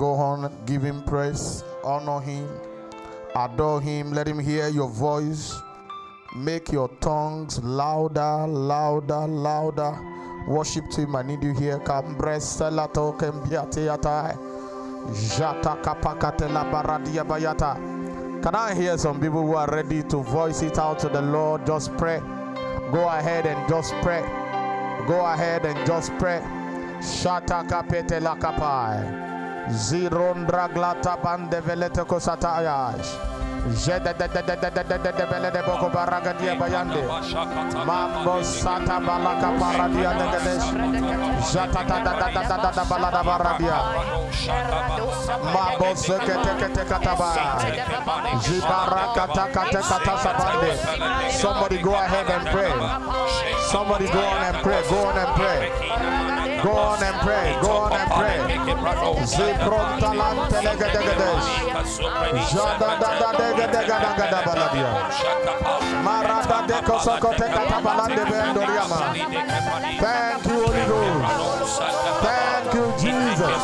Go on, give him praise, honor him, adore him. Let him hear your voice. Make your tongues louder, louder, louder. Worship to him. I need you here. Cambrestelato kembiateatai. Jata kapakatela baradia bayata. Can I hear some people who are ready to voice it out to the Lord? Just pray. Go ahead and just pray. Go ahead and just pray. Shata kapete la kapai. Zirondra glata bande velete kosatayaj. Mambo Santa Balaka Paradia de Gadesh Jatata da da da da da da Balada Baradia Mambo Sekete Kataba Jibaraka Takate Katasabande Somebody go ahead and pray. Somebody go on and pray. Go on and pray. Go on and pray. Go on and pray. Ziprontalantelegedegede. Jadadadadegedegadagadabalabia. bendoriama. Thank you, Holy Ghost. Thank you, Jesus.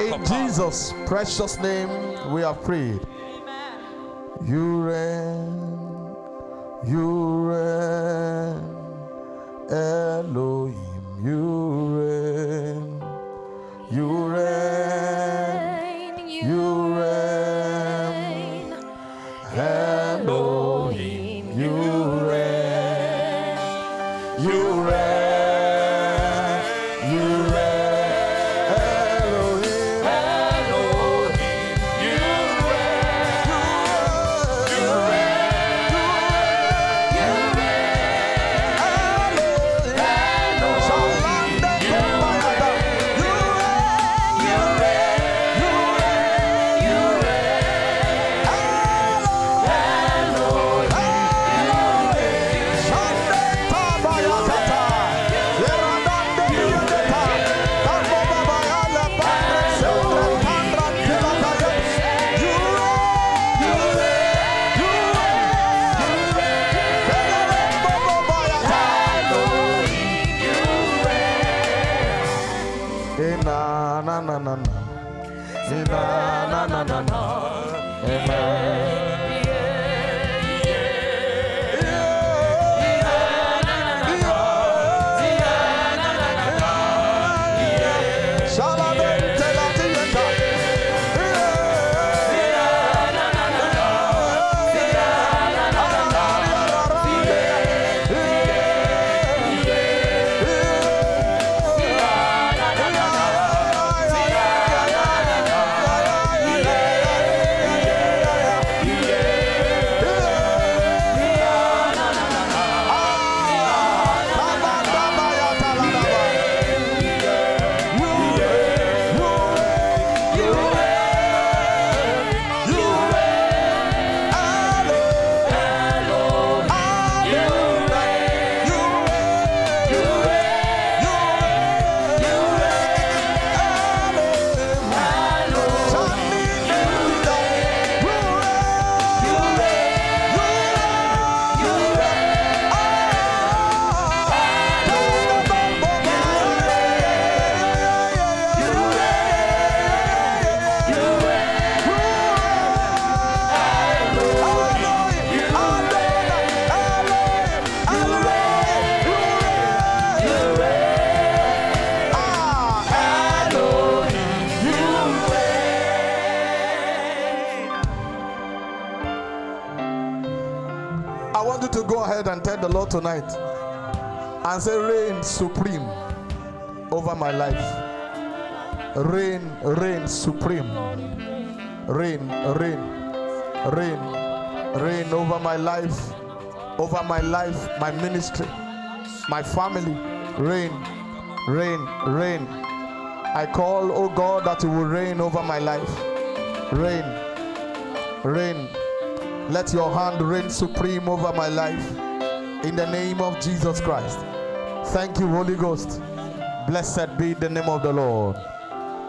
In Jesus' precious name, we are prayed. You reign you reign, Elohim, you reign, you reign, you reign, na na na na. Amen. Lord tonight and say, Reign supreme over my life. Reign, reign supreme. Reign, reign, reign, reign over my life, over my life, my ministry, my family. Reign, reign, reign. I call, oh God, that you will reign over my life. Reign, reign. Let your hand reign supreme over my life. In the name of Jesus Christ. Thank you, Holy Ghost. Blessed be the name of the Lord.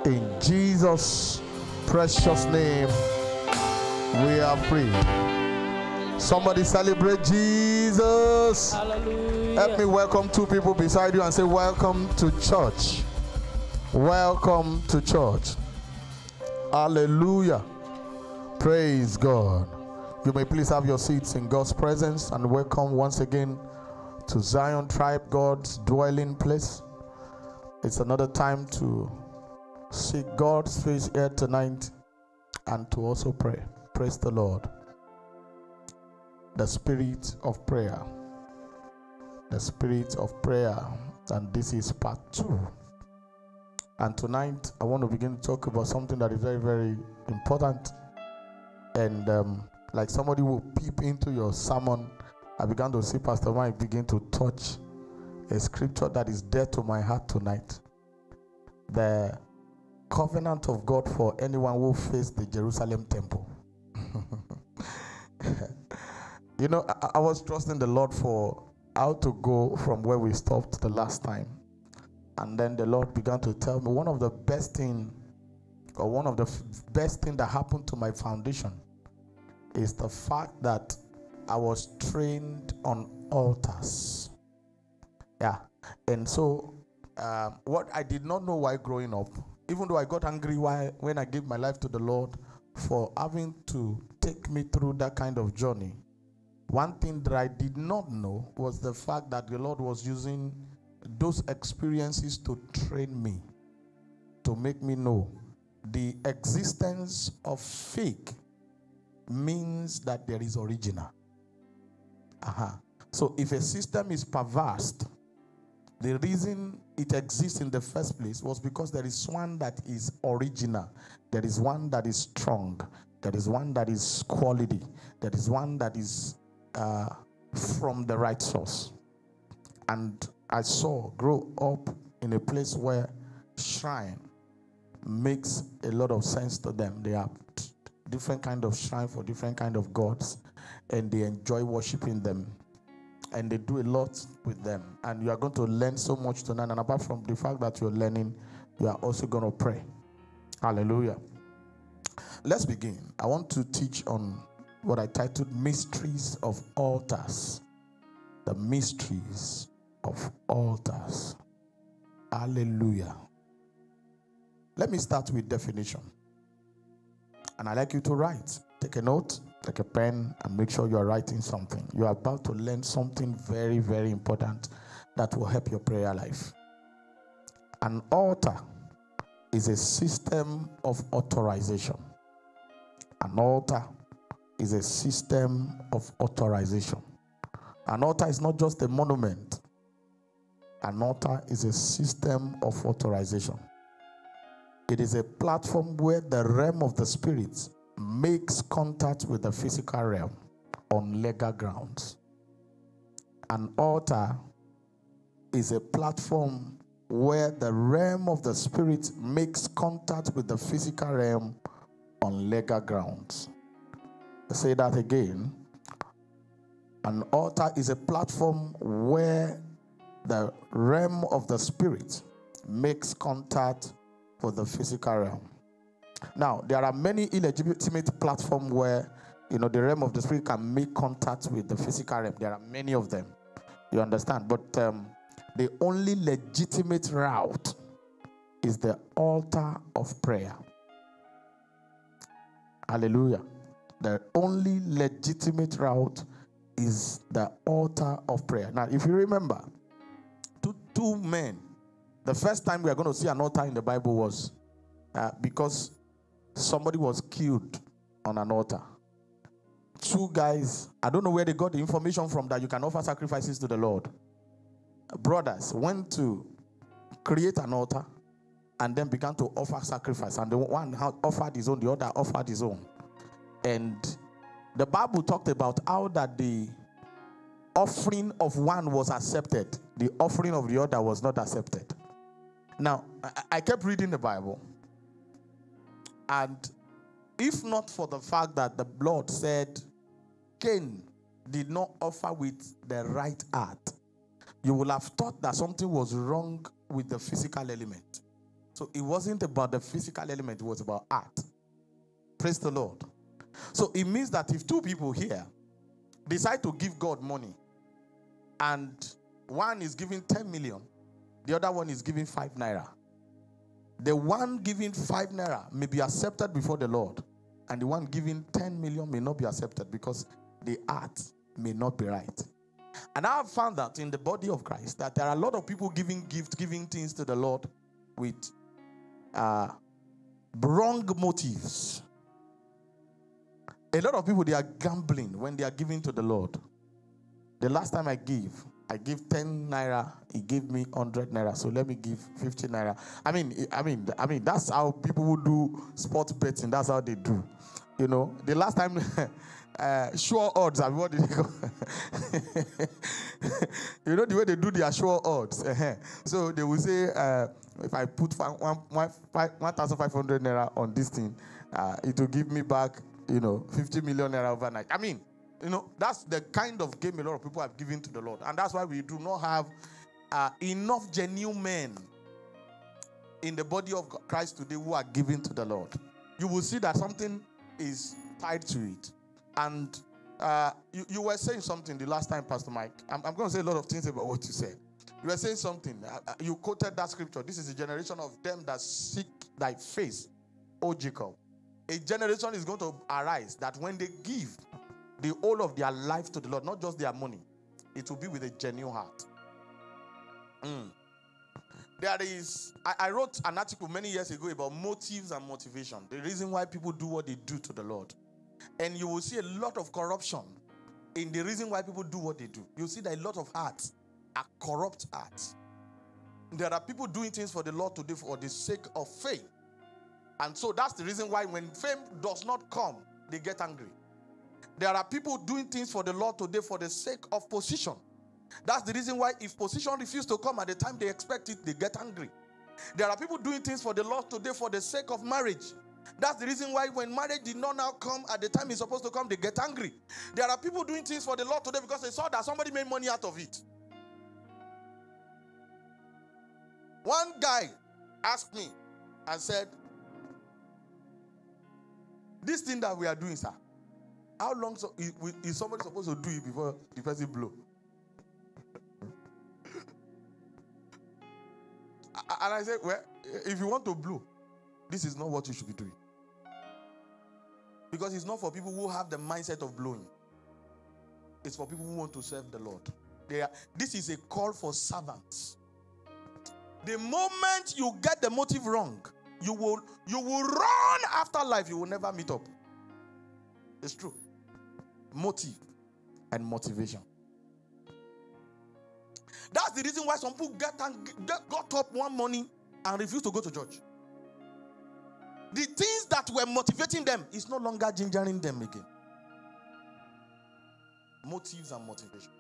In Jesus' precious name, we are free. Somebody celebrate Jesus. Hallelujah. Help me welcome two people beside you and say, Welcome to church. Welcome to church. Hallelujah. Praise God. You may please have your seats in God's presence and welcome once again to Zion Tribe, God's dwelling place. It's another time to seek God's face here tonight and to also pray. Praise the Lord. The spirit of prayer. The spirit of prayer. And this is part two. And tonight, I want to begin to talk about something that is very, very important. And um, like somebody will peep into your sermon, I began to see Pastor Mike begin to touch a scripture that is dear to my heart tonight. The covenant of God for anyone who faced the Jerusalem temple. you know, I, I was trusting the Lord for how to go from where we stopped the last time. And then the Lord began to tell me one of the best thing or one of the f- best thing that happened to my foundation is the fact that I was trained on altars. Yeah. And so um, what I did not know while growing up, even though I got angry while, when I gave my life to the Lord for having to take me through that kind of journey, one thing that I did not know was the fact that the Lord was using those experiences to train me, to make me know the existence of fake means that there is original. Uh-huh. So if a system is perverse, the reason it exists in the first place was because there is one that is original, there is one that is strong, there is one that is quality, there is one that is uh, from the right source. And I saw grow up in a place where shrine makes a lot of sense to them. They t- different kind of shrine for different kind of gods, and they enjoy worshiping them, and they do a lot with them. And you are going to learn so much tonight. And apart from the fact that you're learning, you are also going to pray. Hallelujah. Let's begin. I want to teach on what I titled Mysteries of Altars. The mysteries of altars. Hallelujah. Let me start with definition. And i like you to write. Take a note, take a pen, and make sure you are writing something. You are about to learn something very, very important that will help your prayer life. An altar is a system of authorization. An altar is a system of authorization. An altar is not just a monument, an altar is a system of authorization. It is a platform where the realm of the spirit makes contact with the physical realm on legal grounds. An altar is a platform where the realm of the spirit makes contact with the physical realm on legal grounds. I say that again. An altar is a platform where the realm of the spirit makes contact with the physical realm. Now, there are many illegitimate platforms where you know the realm of the spirit can make contact with the physical realm. There are many of them. You understand? But um, the only legitimate route is the altar of prayer. Hallelujah. The only legitimate route is the altar of prayer. Now, if you remember, two, two men, the first time we are going to see an altar in the Bible was uh, because somebody was killed on an altar. Two guys, I don't know where they got the information from that you can offer sacrifices to the Lord. Brothers went to create an altar and then began to offer sacrifice. And the one offered his own, the other offered his own. And the Bible talked about how that the offering of one was accepted, the offering of the other was not accepted. Now, I, kept reading the Bible, and if not for the fact that the blood said Cain did not offer with the right heart, you would have thought that something was wrong with the physical element. So it wasn't about the physical element, it was about art. Praise the Lord. So it means that if two people here decide to give God money, and one is giving 10 million, the other one is giving 5 naira. The one giving 5 naira may be accepted before the Lord, and the one giving 10 million may not be accepted because the heart may not be right. And I have found that in the body of Christ that there are a lot of people giving gifts, giving things to the Lord with uh, wrong motives. A lot of people they are gambling when they are giving to the Lord. The last time I gave, I give 10 naira, he gave me 100 naira. So let me give 50 naira. I mean, I mean, I mean, that's how people who do sports betting, that's how they do. You know, the last time uh, sure odds. I what did they call? you know the way they do their sure odds. Uh-huh. So they will say, uh, if I put 1,500 naira on this thing, uh, it will give me back, you know, 50 million naira overnight. I mean, you know, that's the kind of game a lot of people have given to the Lord, and that's why we do not have uh, enough genuine men in the body of Christ today who are giving to the Lord. You will see that something is tied to it. And uh, you, you were saying something the last time, Pastor Mike. I'm, I'm going to say a lot of things about what you said. You were saying something. Uh, uh, you quoted that scripture. This is a generation of them that seek thy face, O Jacob. A generation is going to arise that when they give the whole of their life to the Lord, not just their money, it will be with a genuine heart. Mm. There is, I, I wrote an article many years ago about motives and motivation. The reason why people do what they do to the Lord. And you will see a lot of corruption in the reason why people do what they do. You'll see that a lot of hearts are corrupt hearts. There are people doing things for the Lord today for the sake of fame. And so that's the reason why when fame does not come, they get angry. There are people doing things for the Lord today for the sake of position. That's the reason why if position refuses to come at the time they expect it, they get angry. There are people doing things for the Lord today for the sake of marriage. That's the reason why when marriage did not now come at the time it's supposed to come, they get angry. There are people doing things for the Lord today because they saw that somebody made money out of it. One guy asked me and said, This thing that we are doing, sir, how long so, is, somebody supposed to do it before the person blow? and I said, Well, if you want to blow, this is not what you should be doing. Because it's not for people who have the mindset of blowing, it's for people who want to serve the Lord. Are, this is a call for servants. The moment you get the motive wrong, you will you will run after life. You will never meet up. It's true. Motive and motivation. That's the reason why some people get, and get got up one morning and refuse to go to church the things that were motivating them is no longer gingering them again. Motives and motivation.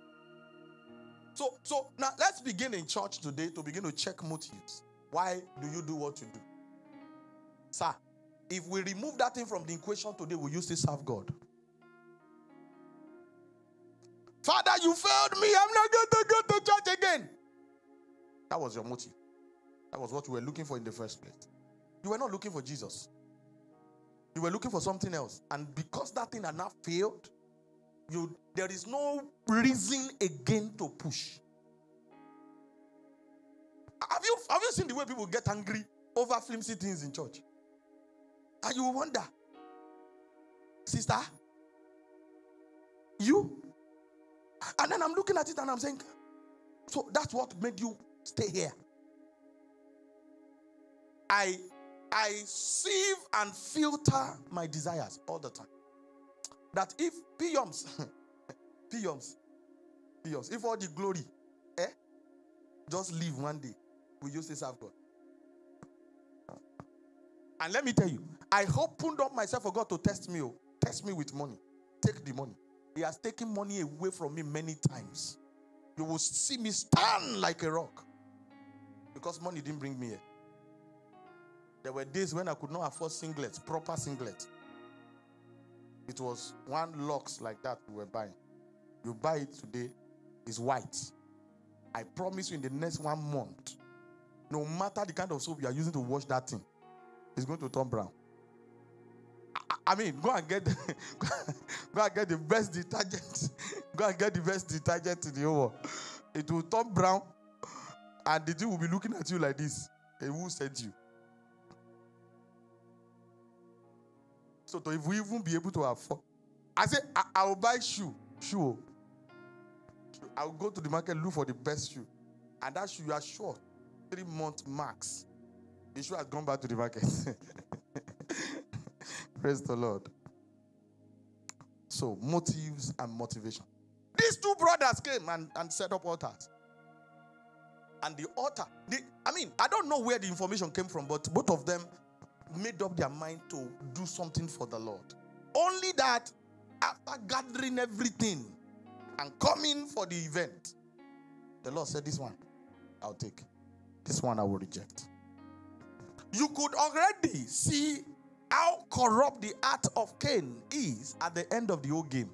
So, so now let's begin in church today to begin to check motives. Why do you do what you do? Sir, if we remove that thing from the equation today, will you still serve God? Father, you failed me. I'm not going to go to church again. That was your motive. That was what we were looking for in the first place. You were not looking for Jesus. You were looking for something else. And because that thing had not failed, you there is no reason again to push. Have you have you seen the way people get angry over flimsy things in church? And you wonder, sister, you? And then I'm looking at it and I'm saying, so that's what made you stay here. I I sieve and filter my desires all the time. That if piums, piums, piums, if all the glory, eh, just leave one day, will you say serve God? And let me tell you, I opened up myself for God to test me, oh, test me with money. Take the money. He has taken money away from me many times. You will see me stand like a rock because money didn't bring me here. There were days when I could not afford singlets, proper singlets. It was one locks like that we were buying. You buy it today, it's white. I promise you in the next one month, no matter the kind of soap you are using to wash that thing, it's going to turn brown. I mean, go and get go and get the best detergent. go and get the best detergent in the world. It will turn brown, and the thing will be looking at you like this. It who sent you? So to if we even be able to afford, I say I, I will buy shoe, shoe. I will go to the market look for the best shoe, and that shoe you are sure three months max. The shoe has gone back to the market. Praise the Lord. So, motives and motivation. These two brothers came and, and set up altars. And the altar, I mean, I don't know where the information came from, but both of them made up their mind to do something for the Lord. Only that after gathering everything and coming for the event, the Lord said, This one I'll take, this one I will reject. You could already see how corrupt the heart of Cain is at the end of the whole game.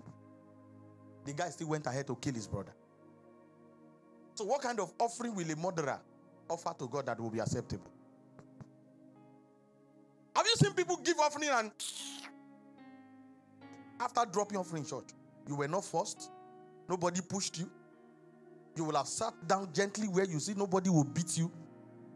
The guy still went ahead to kill his brother. So, what kind of offering will a murderer offer to God that will be acceptable? Have you seen people give offering and after dropping offering church, you were not forced, nobody pushed you, you will have sat down gently where you see nobody will beat you,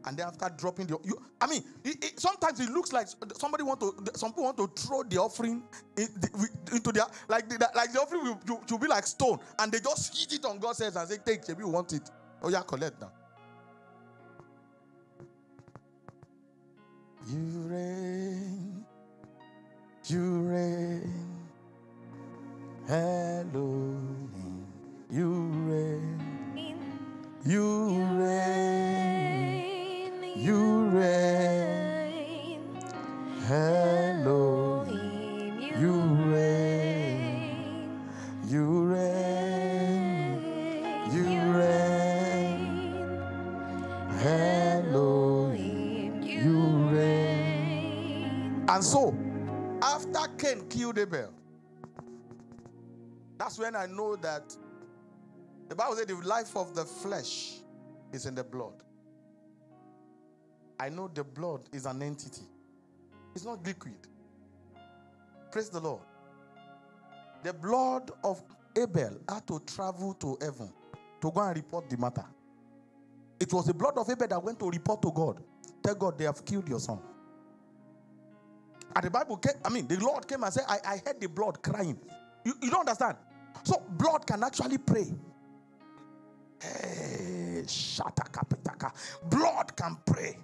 and then after dropping the you, I mean, it, it, sometimes it looks like somebody want to some people want to throw the offering in, the, into their like the, like the offering will, will, will, be like stone, and they just hit it on God's head and say, "Take, if you want it, oh yeah, collect now." You reign, you reign, Elohim, you reign, you reign. You reign. Elohim, you reign. You reign. You reign. Elohim, you reign. And so, after Cain killed Abel, that's when I know that the Bible said the life of the flesh is in the blood. I know the blood is an entity, it's not liquid. Praise the Lord. The blood of Abel had to travel to heaven to go and report the matter. It was the blood of Abel that went to report to God. Tell God they have killed your son. And the Bible came, I mean, the Lord came and said, I, I heard the blood crying. You, you don't understand? So blood can actually pray. Eh, hey, blood can pray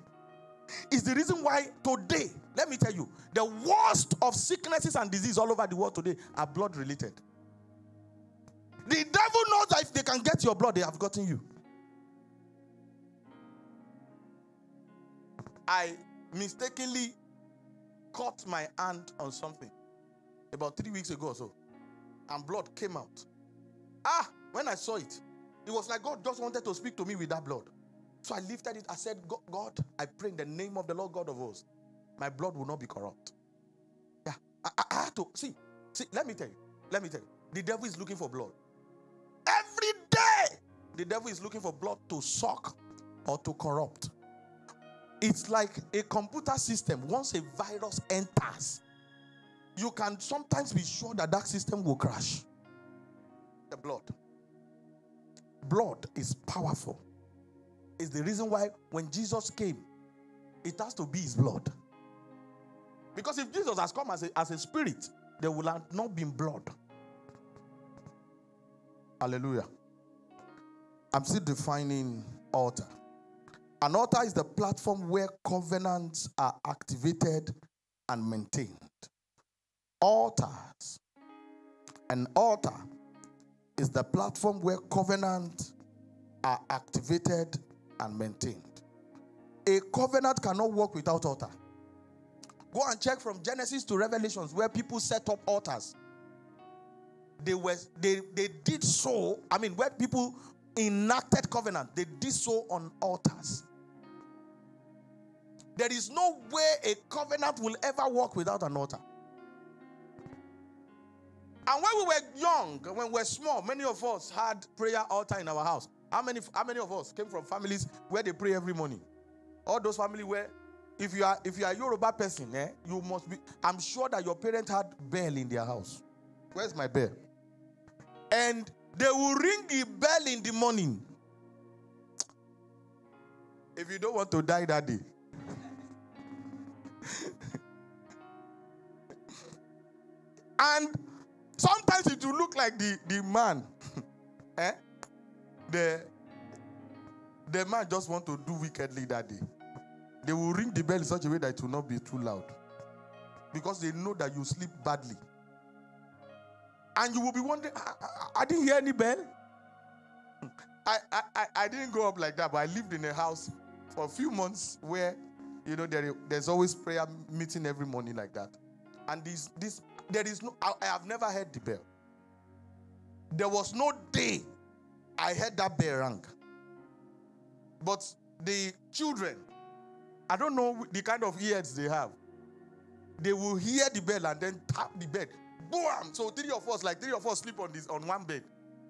is the reason why today, let me tell you, the worst of sicknesses and disease all over the world today are blood related. The devil knows that if they can get your blood, they have gotten you. I mistakenly cut my hand on something about three weeks ago or so, and blood came out. Ah, when I saw it, it was like God just wanted to speak to me with that blood. So I lifted it. I said, God, I pray in the name of the Lord God of hosts, my blood will not be corrupt. Yeah, I, I, I had to see. See, let me tell you. Let me tell you. The devil is looking for blood. Every day, the devil is looking for blood to suck or to corrupt. It's like a computer system. Once a virus enters, you can sometimes be sure that that system will crash. The blood. Blood is powerful is the reason why when Jesus came, it has to be his blood. Because if Jesus has come as a, as a spirit, there will have not been blood. Hallelujah. I'm still defining altar. An altar is the platform where covenants are activated and maintained. Altars. An altar is the platform where covenants are activated and maintained. A covenant cannot work without altar. Go and check from Genesis to Revelations where people set up altars. They were they, they did so, I mean, where people enacted covenant, they did so on altars. There is no way a covenant will ever work without an altar. And when we were young, when we were small, many of us had prayer altar in our house. How many, how many of us came from families where they pray every morning? All those families where if you are if you are a Yoruba person, eh, you must be. I'm sure that your parents had bell in their house. Where's my bell? And they will ring the bell in the morning. If you don't want to die that day. and sometimes it will look like the, the man. eh? The, the man just want to do wickedly that day. They will ring the bell in such a way that it will not be too loud. Because they know that you sleep badly. And you will be wondering, I, I, I didn't hear any bell. I, I, I didn't grow up like that, but I lived in a house for a few months where, you know, there, there's always prayer meeting every morning like that. And this, this, there is no, I, I have never heard the bell. There was no day I heard that bell rang. But the children, I don't know the kind of ears they have. They will hear the bell and then tap the bed. Boom! So three of us, like three of us, sleep on this on one bed.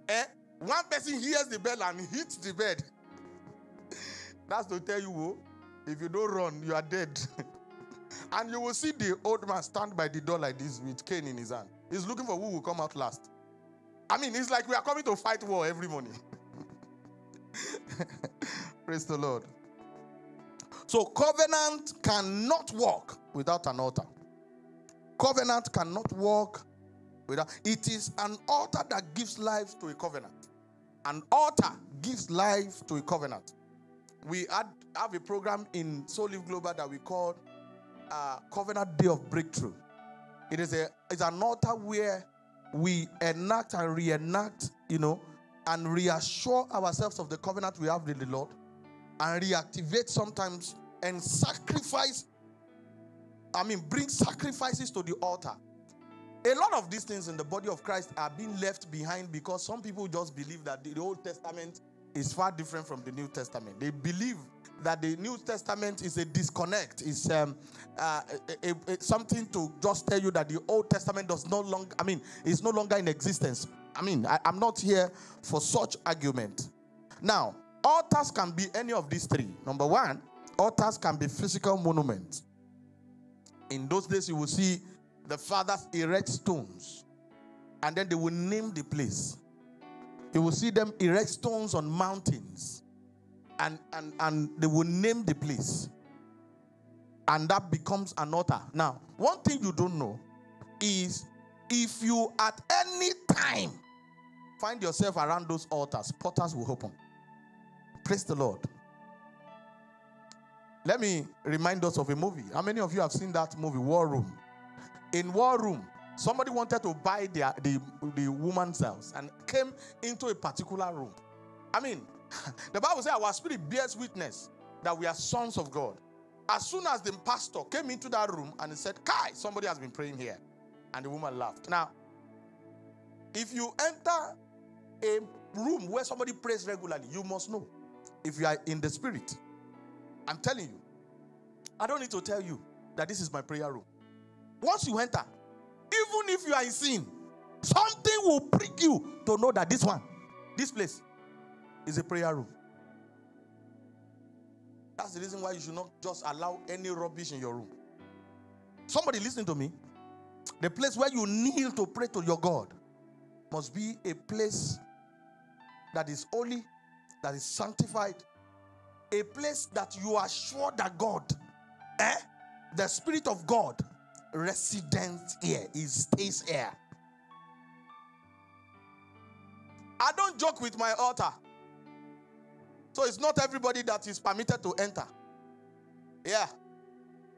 Eh? One person hears the bell and hits the bed. That's to tell you, oh, if you don't run, you are dead. and you will see the old man stand by the door like this with cane in his hand. He's looking for who will come out last. I mean, it's like we are coming to fight war every morning. Praise the Lord. So, covenant cannot work without an altar. Covenant cannot work without. It is an altar that gives life to a covenant. An altar gives life to a covenant. We had, have a program in Soul Live Global that we call uh, Covenant Day of Breakthrough. It is a it's an altar where we enact and reenact, you know, and reassure ourselves of the covenant we have with the Lord, and reactivate sometimes and sacrifice. I mean, bring sacrifices to the altar. A lot of these things in the body of Christ are being left behind because some people just believe that the Old Testament is far different from the New Testament. They believe that the New Testament is a disconnect, is um, uh, a, a, a, something to just tell you that the Old Testament does no longer, I mean, is no longer in existence. I mean, I, I'm not here for such argument. Now, altars can be any of these three. Number one, altars can be physical monuments. In those days, you will see the fathers erect stones, and then they will name the place. You will see them erect stones on mountains and, and, and they will name the place. And that becomes an altar. Now, one thing you don't know is if you at any time find yourself around those altars, portals will open. Praise the Lord. Let me remind us of a movie. How many of you have seen that movie, War Room? In War Room, somebody wanted to buy the, the, the woman's house and came into a particular room. I mean, the Bible says our spirit bears witness that we are sons of God. As soon as the pastor came into that room and he said, Kai, somebody has been praying here. And the woman laughed. Now, if you enter a room where somebody prays regularly, you must know if you are in the spirit. I'm telling you, I don't need to tell you that this is my prayer room. Once you enter, even if you are in sin, something will prick you to know that this one, this place, is a prayer room. That's the reason why you should not just allow any rubbish in your room. Somebody listening to me. The place where you kneel to pray to your God must be a place that is holy, that is sanctified, a place that you are sure that God, eh, the Spirit of God, resident here, He stays here. I don't joke with my altar. So it's not everybody that is permitted to enter. Yeah.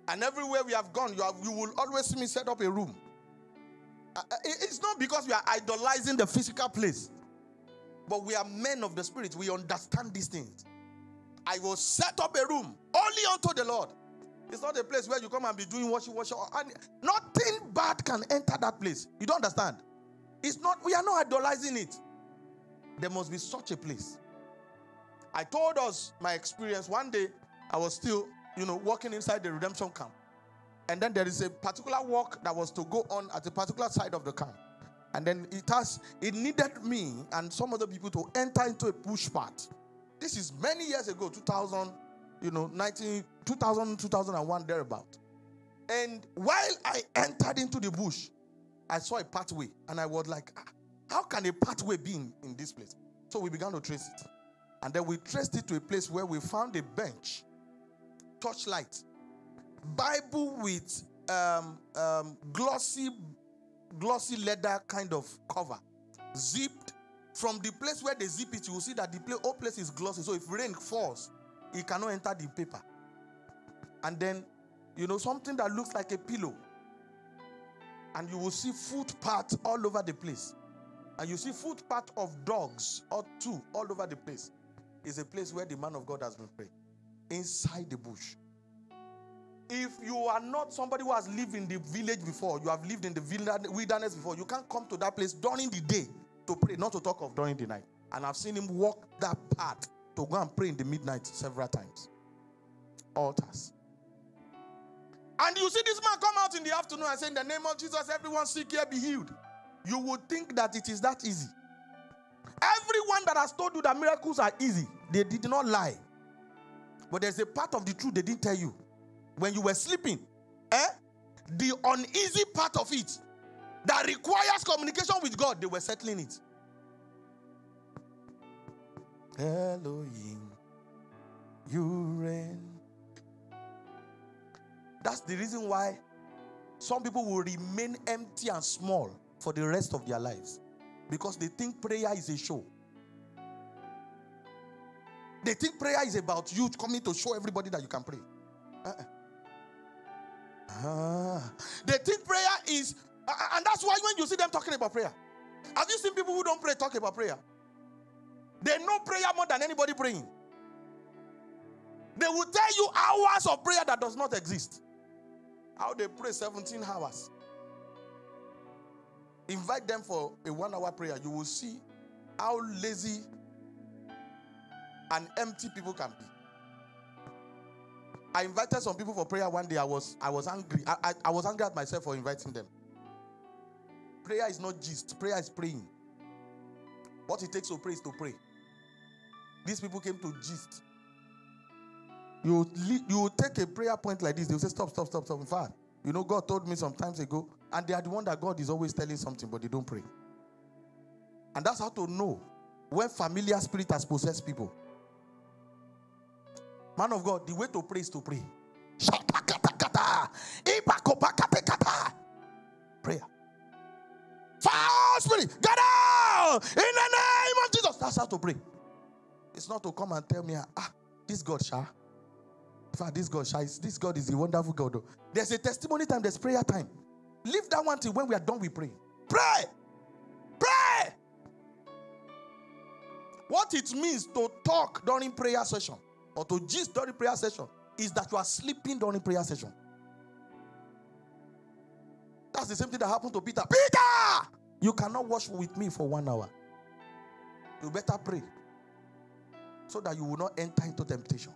And everywhere we have gone, you, have, you will always see me set up a room. Uh, uh it's not because we are idolizing the physical place, but we are men of the spirit. We understand these things. I will set up a room only unto the Lord. It's not a place where you come and be doing you watch. And nothing bad can enter that place. You don't understand? It's not, we are not idolizing it. There must be such a place. I told us my experience. One day, I was still, you know, walking inside the redemption camp. And then there is a particular walk that was to go on at a particular side of the camp. And then it has it needed me and some other people to enter into a push path. This is many years ago, 2000, you know, 19, 2000, 2001, thereabout. And while I entered into the bush, I saw a pathway and I was like, ah, how can a pathway be in, in this place? So we began to trace it. And then we traced it to a place where we found a bench, torchlight, Bible with um, um, glossy, glossy leather kind of cover, zipped. From the place where they zip it, you will see that the whole place is glossy. So if rain falls, it cannot enter the paper. And then, you know, something that looks like a pillow. And you will see footpath all over the place. And you see footpath of dogs or two all over the place. Is a place where the man of God has been praying. Inside the bush. If you are not somebody who has lived in the village before, you have lived in the wilderness before, you can't come to that place during the day to pray, not to talk of during the night. And I've seen him walk that path to go and pray in the midnight several times. Altars. And you see this man come out in the afternoon and say, In the name of Jesus, everyone sick here be healed. You would think that it is that easy. Everyone that has told you that miracles are easy, they did not lie. But there's a part of the truth they didn't tell you. When you were sleeping, eh? The uneasy part of it that requires communication with God, they were settling it. Elohim, you reign. That's the reason why some people will remain empty and small for the rest of their lives because they think prayer is a show. They think prayer is about you coming to show everybody that you can pray. Uh-uh. Ah. They think prayer is, uh, and that's why when you see them talking about prayer, have you seen people who don't pray talk about prayer? They know prayer more than anybody praying. They will tell you hours of prayer that does not exist. How they pray 17 hours. Invite them for a one hour prayer. You will see how lazy and empty people can be. I invited some people for prayer one day. I was I was angry. I, I, I was angry at myself for inviting them. Prayer is not just prayer is praying. What it takes to pray is to pray. These people came to gist. You you take a prayer point like this, they'll say, Stop, stop, stop, stop. In fact, you know, God told me some times ago, and they are the one that God is always telling something, but they don't pray. And that's how to know when familiar spirit has possessed people. Man of God, the way to pray is to pray. Prayer. Foul spirit, get out in the name of Jesus. That's how to pray. It's not to come and tell me, ah, this God, fact, this God, Shah, this God is a wonderful God. There's a testimony time, there's prayer time. Leave that one till when we are done we pray. Pray. Pray. What it means to talk during prayer session or to gist during prayer session is that you are sleeping during prayer session. That's the same thing that happened to Peter. Peter, you cannot wash with me for one hour. You better pray so that you will not enter into temptation.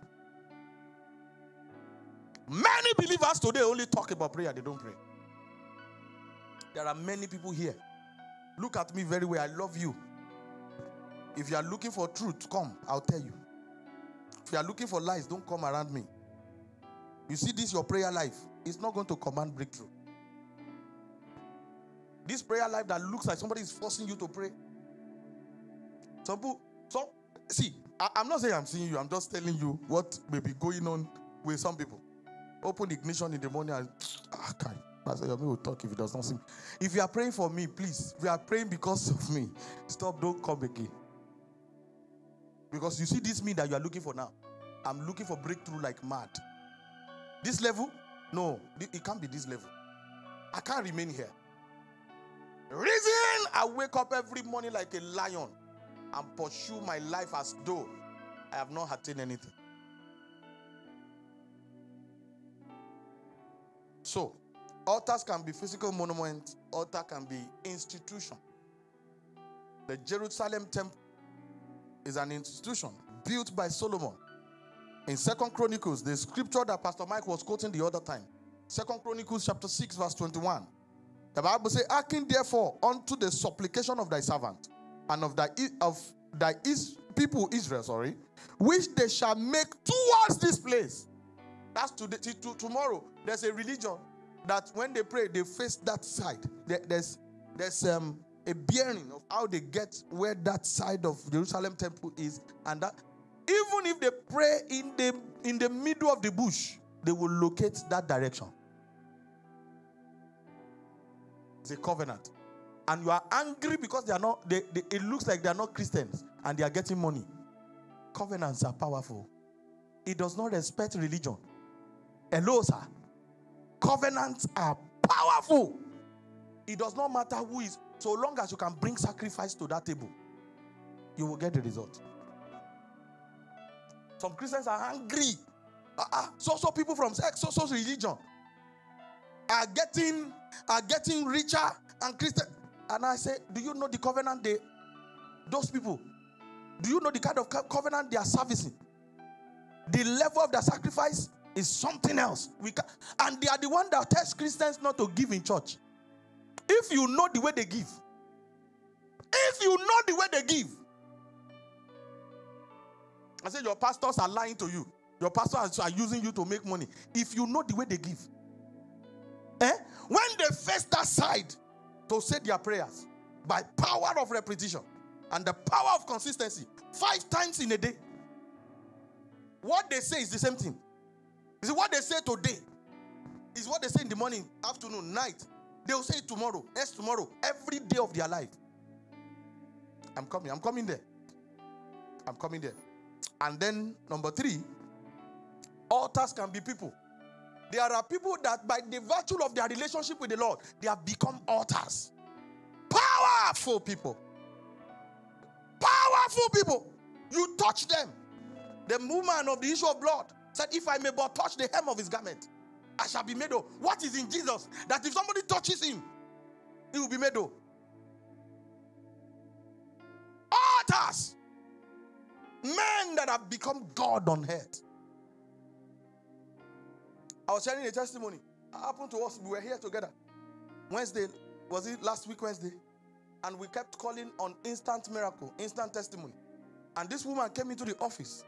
Many believers today only talk about prayer, they don't pray. There are many people here. Look at me very well. I love you. If you are looking for truth, come, I'll tell you. If you are looking for lies, don't come around me. You see, this your prayer life. It's not going to command breakthrough. This prayer life that looks like somebody is forcing you to pray. Some people, so see, I, am not saying I'm seeing you, I'm just telling you what may be going on with some people. Open ignition in the morning and ah, okay. Pastor Yomi will talk if it does not seem. If you are praying for me, please. You are praying because of me, stop, don't come again. Because you see this me that you are looking for now. I'm looking for breakthrough like mad. This level? No, it can't be this level. I can't remain here. reason I wake up every morning like a lion and pursue my life as though I have not attained anything. So, altars can be physical monuments, altar can be institution. The Jerusalem temple is an institution built by Solomon. In Second Chronicles, the scripture that Pastor Mike was quoting the other time, Second Chronicles chapter 6, verse 21. The Bible says, Hearken therefore unto the supplication of thy servant and of thy of thy people, Israel, sorry, which they shall make towards this place. That's today, to, to, tomorrow. There's a religion that when they pray, they face that side. There's there's um, a bearing of how they get where that side of Jerusalem temple is, and that even if they pray in the in the middle of the bush, they will locate that direction. It's a covenant. And you are angry because they are not, they, they, it looks like they are not Christians and they are getting money. Covenants are powerful. It does not respect religion. Hello, sir. Covenants are powerful. It does not matter who is, so long as you can bring sacrifice to that table, you will get the result. Some Christians are angry. Uh-uh. So so people from so so religion are getting are getting richer and Christian. And I say, do you know the covenant they those people? Do you know the kind of covenant they are servicing? The level of the sacrifice is something else. We can, and they are the one that tells Christians not to give in church. If you know the way they give, if you know the way they give, I said your pastors are lying to you. Your pastors are using you to make money. If you know the way they give, eh? When they face that side to say their prayers by power of repetition and the power of consistency, five times in a day, what they say is the same thing. Is what they say today is what they say in the morning, afternoon, night. They will say tomorrow, next tomorrow, every day of their life. I'm coming. I'm coming there. I'm coming there. And then number three, altars can be people. There are people that, by the virtue of their relationship with the Lord, they have become altars. Powerful people. Powerful people. You touch them. The movement of the issue of blood said, If I may but touch the hem of his garment, I shall be made whole. What is in Jesus? That if somebody touches him, he will be made whole. Altars. Men that have become God on earth. I was sharing a testimony. It happened to us. We were here together. Wednesday, was it last week, Wednesday? And we kept calling on instant miracle, instant testimony. And this woman came into the office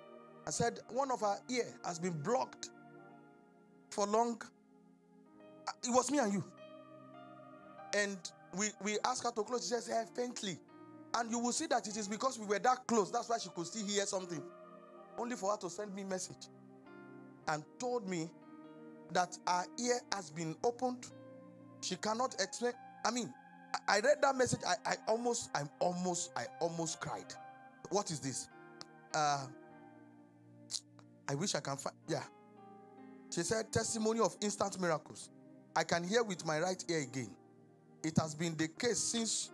and said, One of her ear has been blocked for long. It was me and you. And we, we asked her to close. She says, hey, faintly. And you will see that it is because we were that close. That's why she could still hear something. Only for her to send me message and told me that her ear has been opened. She cannot explain. I mean, I read that message. I, I almost, I almost, I almost cried. What is this? Uh, I wish I can find. Yeah. She said, testimony of instant miracles. I can hear with my right ear again. It has been the case since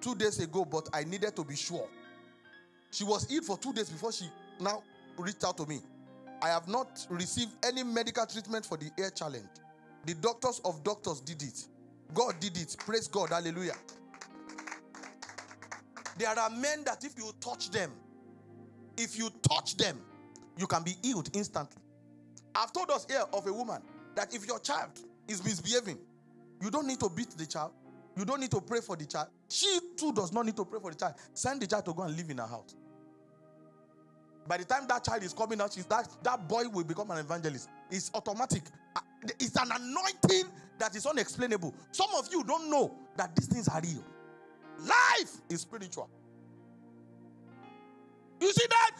two days ago, but I needed to be sure. She was ill for two days before she now reached out to me. I have not received any medical treatment for the ear challenge. The doctors of doctors did it. God did it. Praise God. Hallelujah. There are men that if you touch them, if you touch them, you can be healed instantly. I've told us here of a woman that if your child is misbehaving, you don't need to beat the child. You don't need to pray for the child. She too does not need to pray for the child. Send the child to go and live in her house. By the time that child is coming out, that, that boy will become an evangelist. It's automatic. Uh, it's an anointing that is unexplainable. Some of you don't know that these things are real. Life is spiritual. You see that?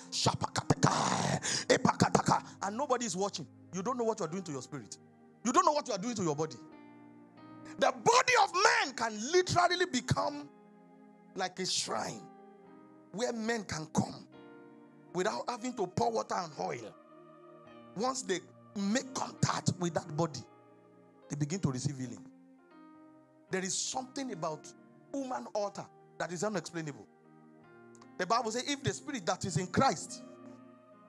And nobody is watching. You don't know what you are doing to your spirit. You don't know what you are doing to your body. The body of man can literally become like a shrine where men can come without having to pour water and oil. Once they make contact with that body, they begin to receive healing. There is something about human altar that is unexplainable. The Bible says, if the spirit that is in Christ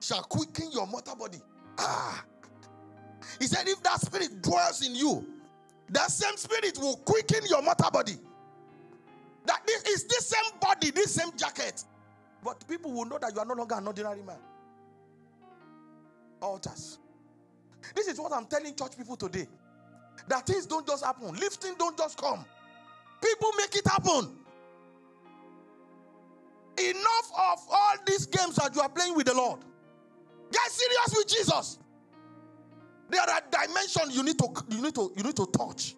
shall quicken your mortal body. Ah. He said, if that spirit dwells in you, that same spirit will quicken your mortal body. That this is this same body, this same jacket. But people will know that you are no longer an ordinary man. Altars. This is what I'm telling church people today. That things don't just happen. Lifting don't just come. People make it happen. Enough of all these games that you are playing with the Lord. Get serious with Jesus. There are dimensions you need to you need to you need to touch.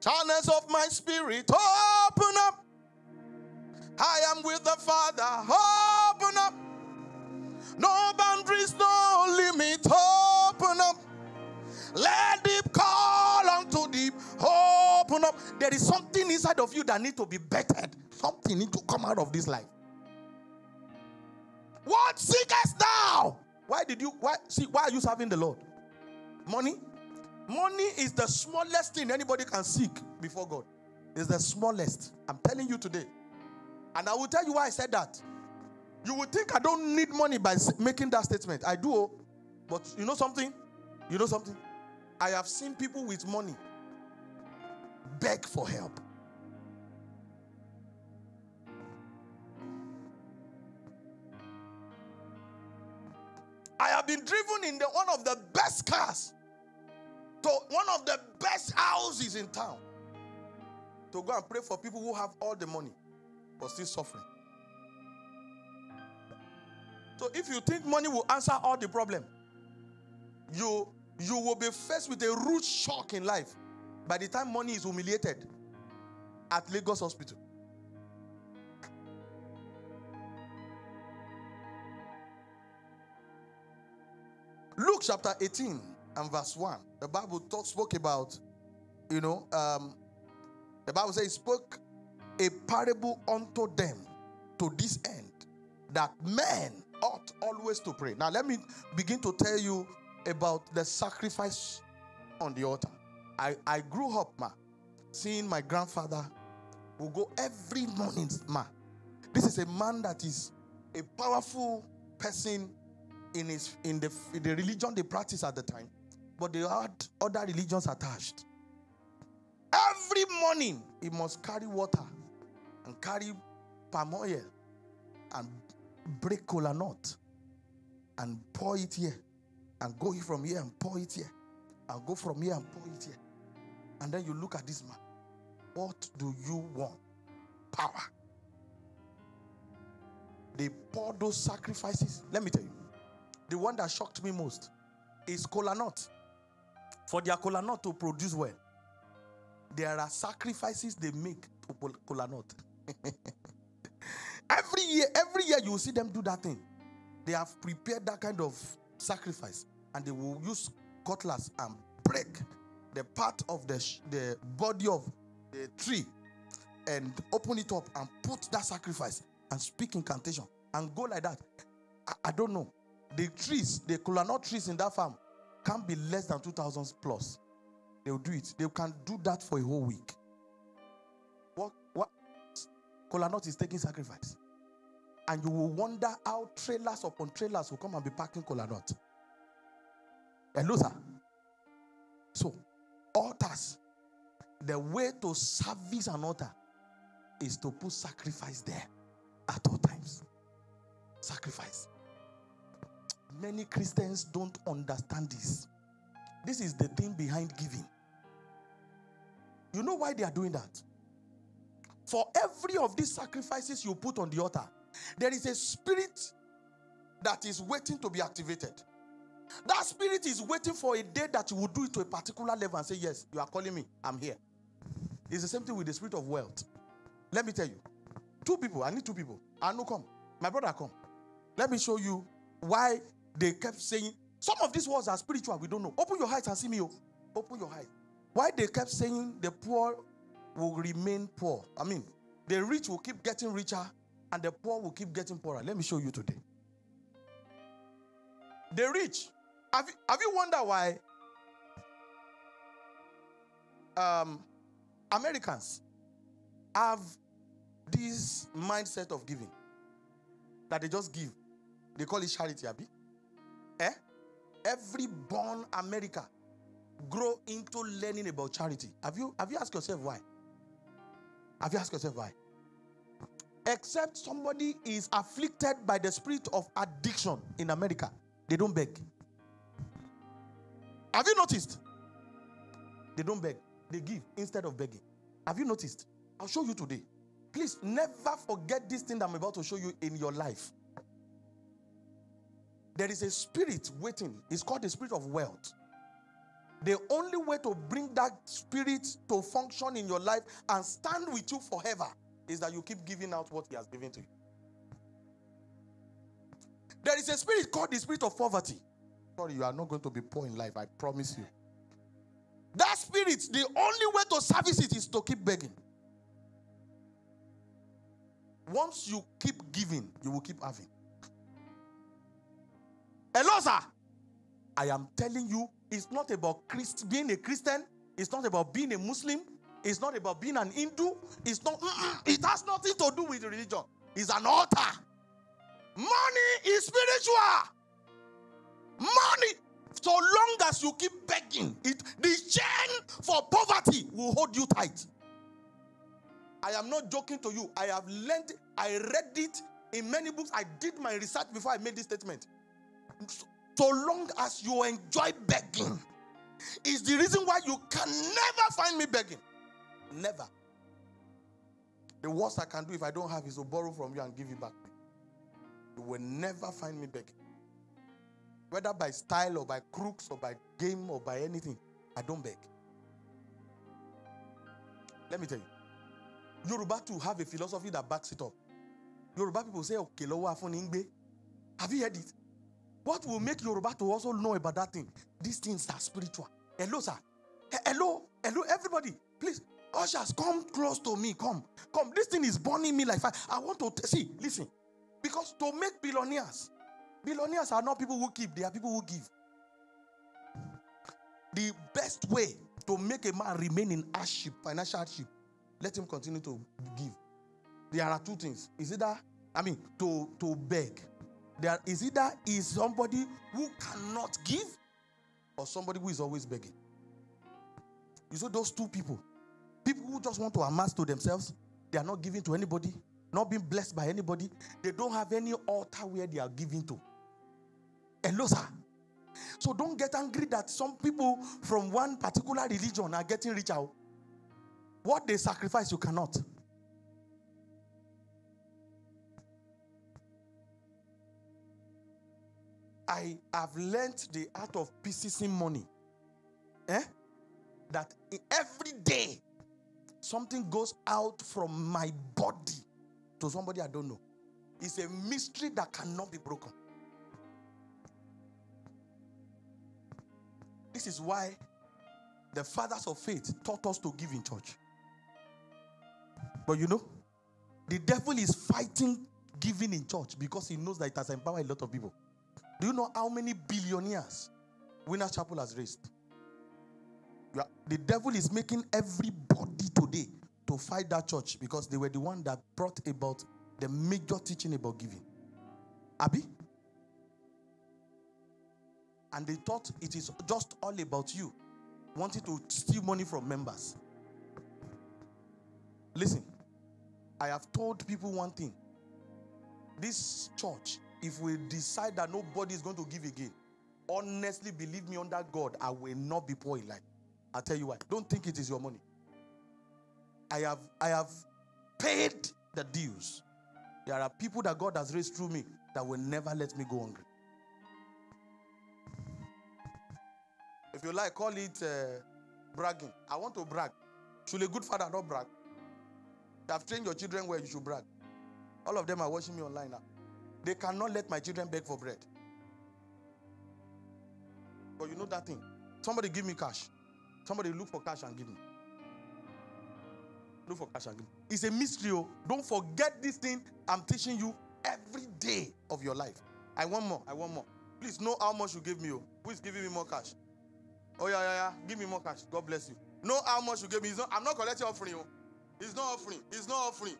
Channels of my spirit, open up. I am with the Father, open up. No boundaries, no There is something inside of you that need to be bettered. Something need to come out of this life. What seekest thou? Why did you why see why are you serving the Lord? Money? Money is the smallest thing anybody can seek before God. It's the smallest. I'm telling you today. And I will tell you why I said that. You would think I don't need money by making that statement. I do. Oh. But you know something? You know something? I have seen people with money beg for help. I have been driven in the one of the best cars to one of the best houses in town to go and pray for people who have all the money but still suffering. So if you think money will answer all the problem, you you will be faced with a rude shock in life by the time money is humiliated at Lagos Hospital. Luke chapter 18 and verse 1. The Bible talk, spoke about, you know, um, the Bible says, spoke a parable unto them to this end that men ought always to pray. Now, let me begin to tell you about the sacrifice on the altar. I, I grew up, ma, seeing my grandfather will go every morning, ma. This is a man that is a powerful person in his in the in the religion they practice at the time, but they had other religions attached. Every morning he must carry water and carry palm oil and break cola nut and pour it here and go from here and pour it here and go from here and pour it here. And then you look at this man. What do you want? Power. They pour those sacrifices. Let me tell you, the one that shocked me most is cola nut. For their cola nut to produce well, there are sacrifices they make to cola nut. every year, every year you will see them do that thing. They have prepared that kind of sacrifice and they will use cutlass and break the part of the, the body of the tree and open it up and put that sacrifice and speak incantation and go like that. I, I don't know. The trees, the kola trees in that farm can't be less than 2,000 plus. They'll do it. They can do that for a whole week. What? What? Kola is taking sacrifice. And you will wonder how trailers upon trailers will come and be packing kola nut. Hello, sir. So, altars, the way to service an altar is to put sacrifice there at all times. Sacrifice. Many Christians don't understand this. This is the thing behind giving. You know why they are doing that? For every of these sacrifices you put on the altar, there is a spirit that is waiting to be activated. That spirit is waiting for a day that you will do it to a particular level and say, Yes, you are calling me, I'm here. It's the same thing with the spirit of wealth. Let me tell you, two people, I need two people. I know come. My brother, come. Let me show you why they kept saying some of these words are spiritual. We don't know. Open your eyes and see me. Oh. Open your eyes. Why they kept saying the poor will remain poor? I mean, the rich will keep getting richer and the poor will keep getting poorer. Let me show you today. The rich. Have you, have you wondered why um, Americans have this mindset of giving? That they just give. They call it charity, Abby. Eh? Every born America grow into learning about charity. Have you have you asked yourself why? Have you asked yourself why? Except somebody is afflicted by the spirit of addiction in America, they don't beg. Have you noticed? They don't beg, they give instead of begging. Have you noticed? I'll show you today. Please never forget this thing that I'm about to show you in your life. There is a spirit waiting. It's called the spirit of wealth. The only way to bring that spirit to function in your life and stand with you forever is that you keep giving out what He has given to you. There is a spirit called the spirit of poverty. Sorry, you are not going to be poor in life, I promise you. That spirit, the only way to service it is to keep begging. Once you keep giving, you will keep having. Hello, sir. I am telling you, it's not about Christ, being a Christian. It's not about being a Muslim. It's not about being an Hindu. It's not. It has nothing to do with religion. It's an altar. Money is spiritual. Money, so long as you keep begging, it the chain for poverty will hold you tight. I am not joking to you. I have learned, I read it in many books. I did my research before I made this statement. So long as you enjoy begging, is the reason why you can never find me begging. Never. The worst I can do if I don't have is to borrow from you and give you back. You will never find me begging. Whether by style or by crooks or by game or by anything, I don't beg. Let me tell you. Yoruba to have a philosophy that backs it up. Yoruba people say, okay, have you heard it? What will make Yoruba to also know about that thing? These things are spiritual. Hello, sir. Hello, hello, everybody. Please, ushers, come close to me. Come, come. This thing is burning me like fire. I want to t- see. Listen, because to make billionaires, billionaires are not people who keep; they are people who give. The best way to make a man remain in hardship, financial hardship, let him continue to give. There are two things. Is it that I mean to to beg there is either is somebody who cannot give or somebody who is always begging. You see those two people, people who just want to amass to themselves, they are not giving to anybody, not being blessed by anybody. They don't have any altar where they are giving to. Hello, sir. So don't get angry that some people from one particular religion are getting rich out. What they sacrifice, you cannot. I have learned the art of pieces money. Eh? That every day something goes out from my body to somebody I don't know. It's a mystery that cannot be broken. This is why the fathers of faith taught us to give in church. But you know, the devil is fighting giving in church because he knows that it has empowered a lot of people. Do you know how many billionaires Winners Chapel has raised? The devil is making everybody today to fight that church because they were the one that brought about the major teaching about giving. Abby? And they thought it is just all about you wanting to steal money from members. Listen, I have told people one thing. This church if we decide that nobody is going to give again, honestly believe me under God, I will not be poor in life. I'll tell you why. Don't think it is your money. I have I have paid the dues. There are people that God has raised through me that will never let me go hungry. You like, call it uh, bragging. I want to brag. Should a good father not brag? You have trained your children where you should brag. All of them are watching me online now. They cannot let my children beg for bread. But you know that thing. Somebody give me cash. Somebody look for cash and give me. Look for cash and give me. It's a mystery. Oh. Don't forget this thing I'm teaching you every day of your life. I want more. I want more. Please know how much you give me. Oh. Who is giving me more cash? Oh, yeah, yeah, yeah. Give me more cash. God bless you. Know how much you give me. Not, I'm not collecting offering. Oh. It's not offering. It's not offering.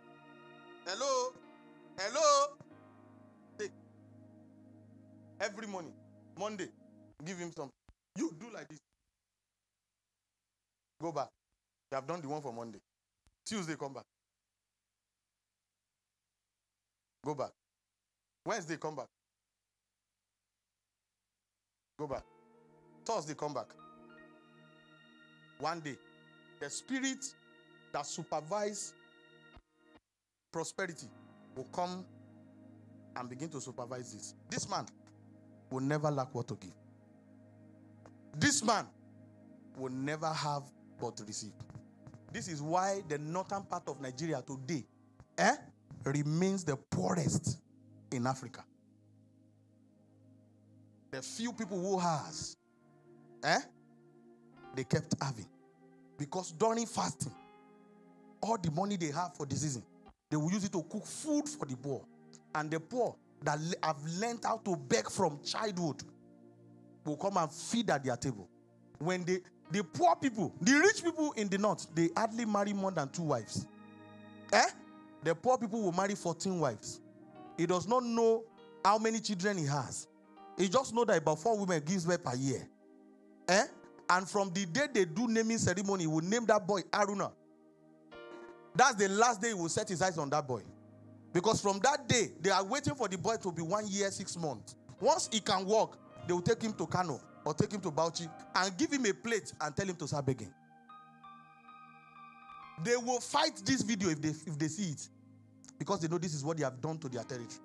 Hello? Hello? Every morning, Monday, give him some. You do like this. Go back. You have done the one for Monday. Tuesday, come back. Go back. Wednesday, come back. Go back. Thursday, come back. One day. The spirit that supervise prosperity will come and begin to supervise this. This man will never lack what to give. This man will never have but to receive. This is why the northern part of Nigeria today eh, remains the poorest in Africa. The few people who has, eh, they kept having. Because during fasting, all the money they have for the season, they will use it to cook food for the poor. And the poor that have learned how to beg from childhood will come and feed at their table. When they, the poor people, the rich people in the north, they hardly marry more than two wives. Eh? The poor people will marry 14 wives. He does not know how many children he has. He just know that about four women gives birth per year. Eh? And from the day they do naming ceremony, he will name that boy Aruna. That's the last day he will set his eyes on that boy. Because from that day, they are waiting for the boy to be one year, six months. Once he can walk, they will take him to Kano or take him to Bauchi and give him a plate and tell him to start begging. They will fight this video if they, if they see it because they know this is what they have done to their territory.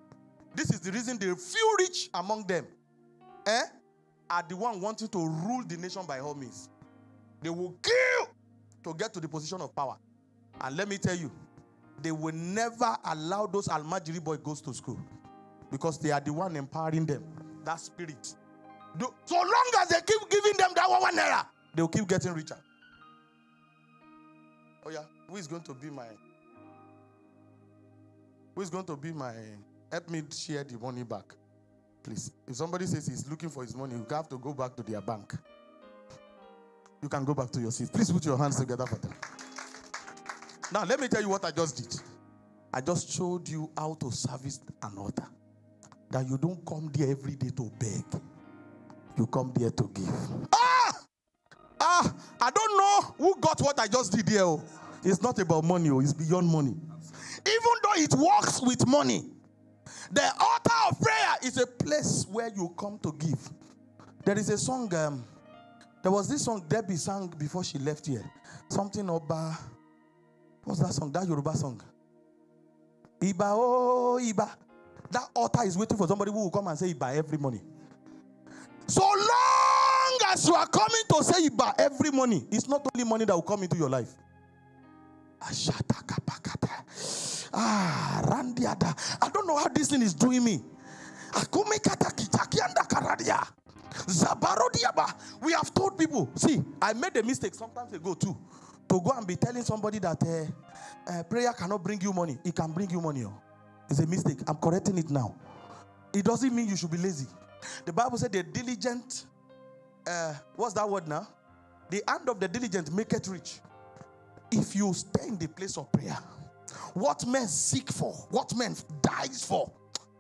This is the reason the few rich among them eh, are the one wanting to rule the nation by all means. They will kill to get to the position of power. And let me tell you, they will never allow those Almajiri boy goes to school because they are the one empowering them. That spirit. So long as they keep giving them that one naira, they will keep getting richer. Oh yeah, who is going to be my? Who is going to be my? Help me share the money back, please. If somebody says he's looking for his money, you have to go back to their bank. You can go back to your seat. Please put your hands together for them. Now, let me tell you what I just did. I just showed you how to service an. That you don't come there every day to beg, you come there to give. Ah! Ah! I don't know who got what I just did here. Oh. It's not about money, oh. it's beyond money. Even though it works with money, the altar of prayer is a place where you come to give. There is a song, um, there was this song Debbie sang before she left here. Something about What's that song? That Yoruba song. Iba, oh, Iba. That altar is waiting for somebody who will come and say Iba every morning. So long as you are coming to say Iba every morning, it's not only money that will come into your life. Ah, Randiada. I don't know how this thing is doing me. We have told people, see, I made a mistake sometimes ago too to go and be telling somebody that uh, uh, prayer cannot bring you money. It can bring you money. Oh. It's a mistake. I'm correcting it now. It doesn't mean you should be lazy. The Bible said the diligent, uh, what's that word now? The hand of the diligent make it rich. If you stay in the place of prayer, what men seek for, what men dies for,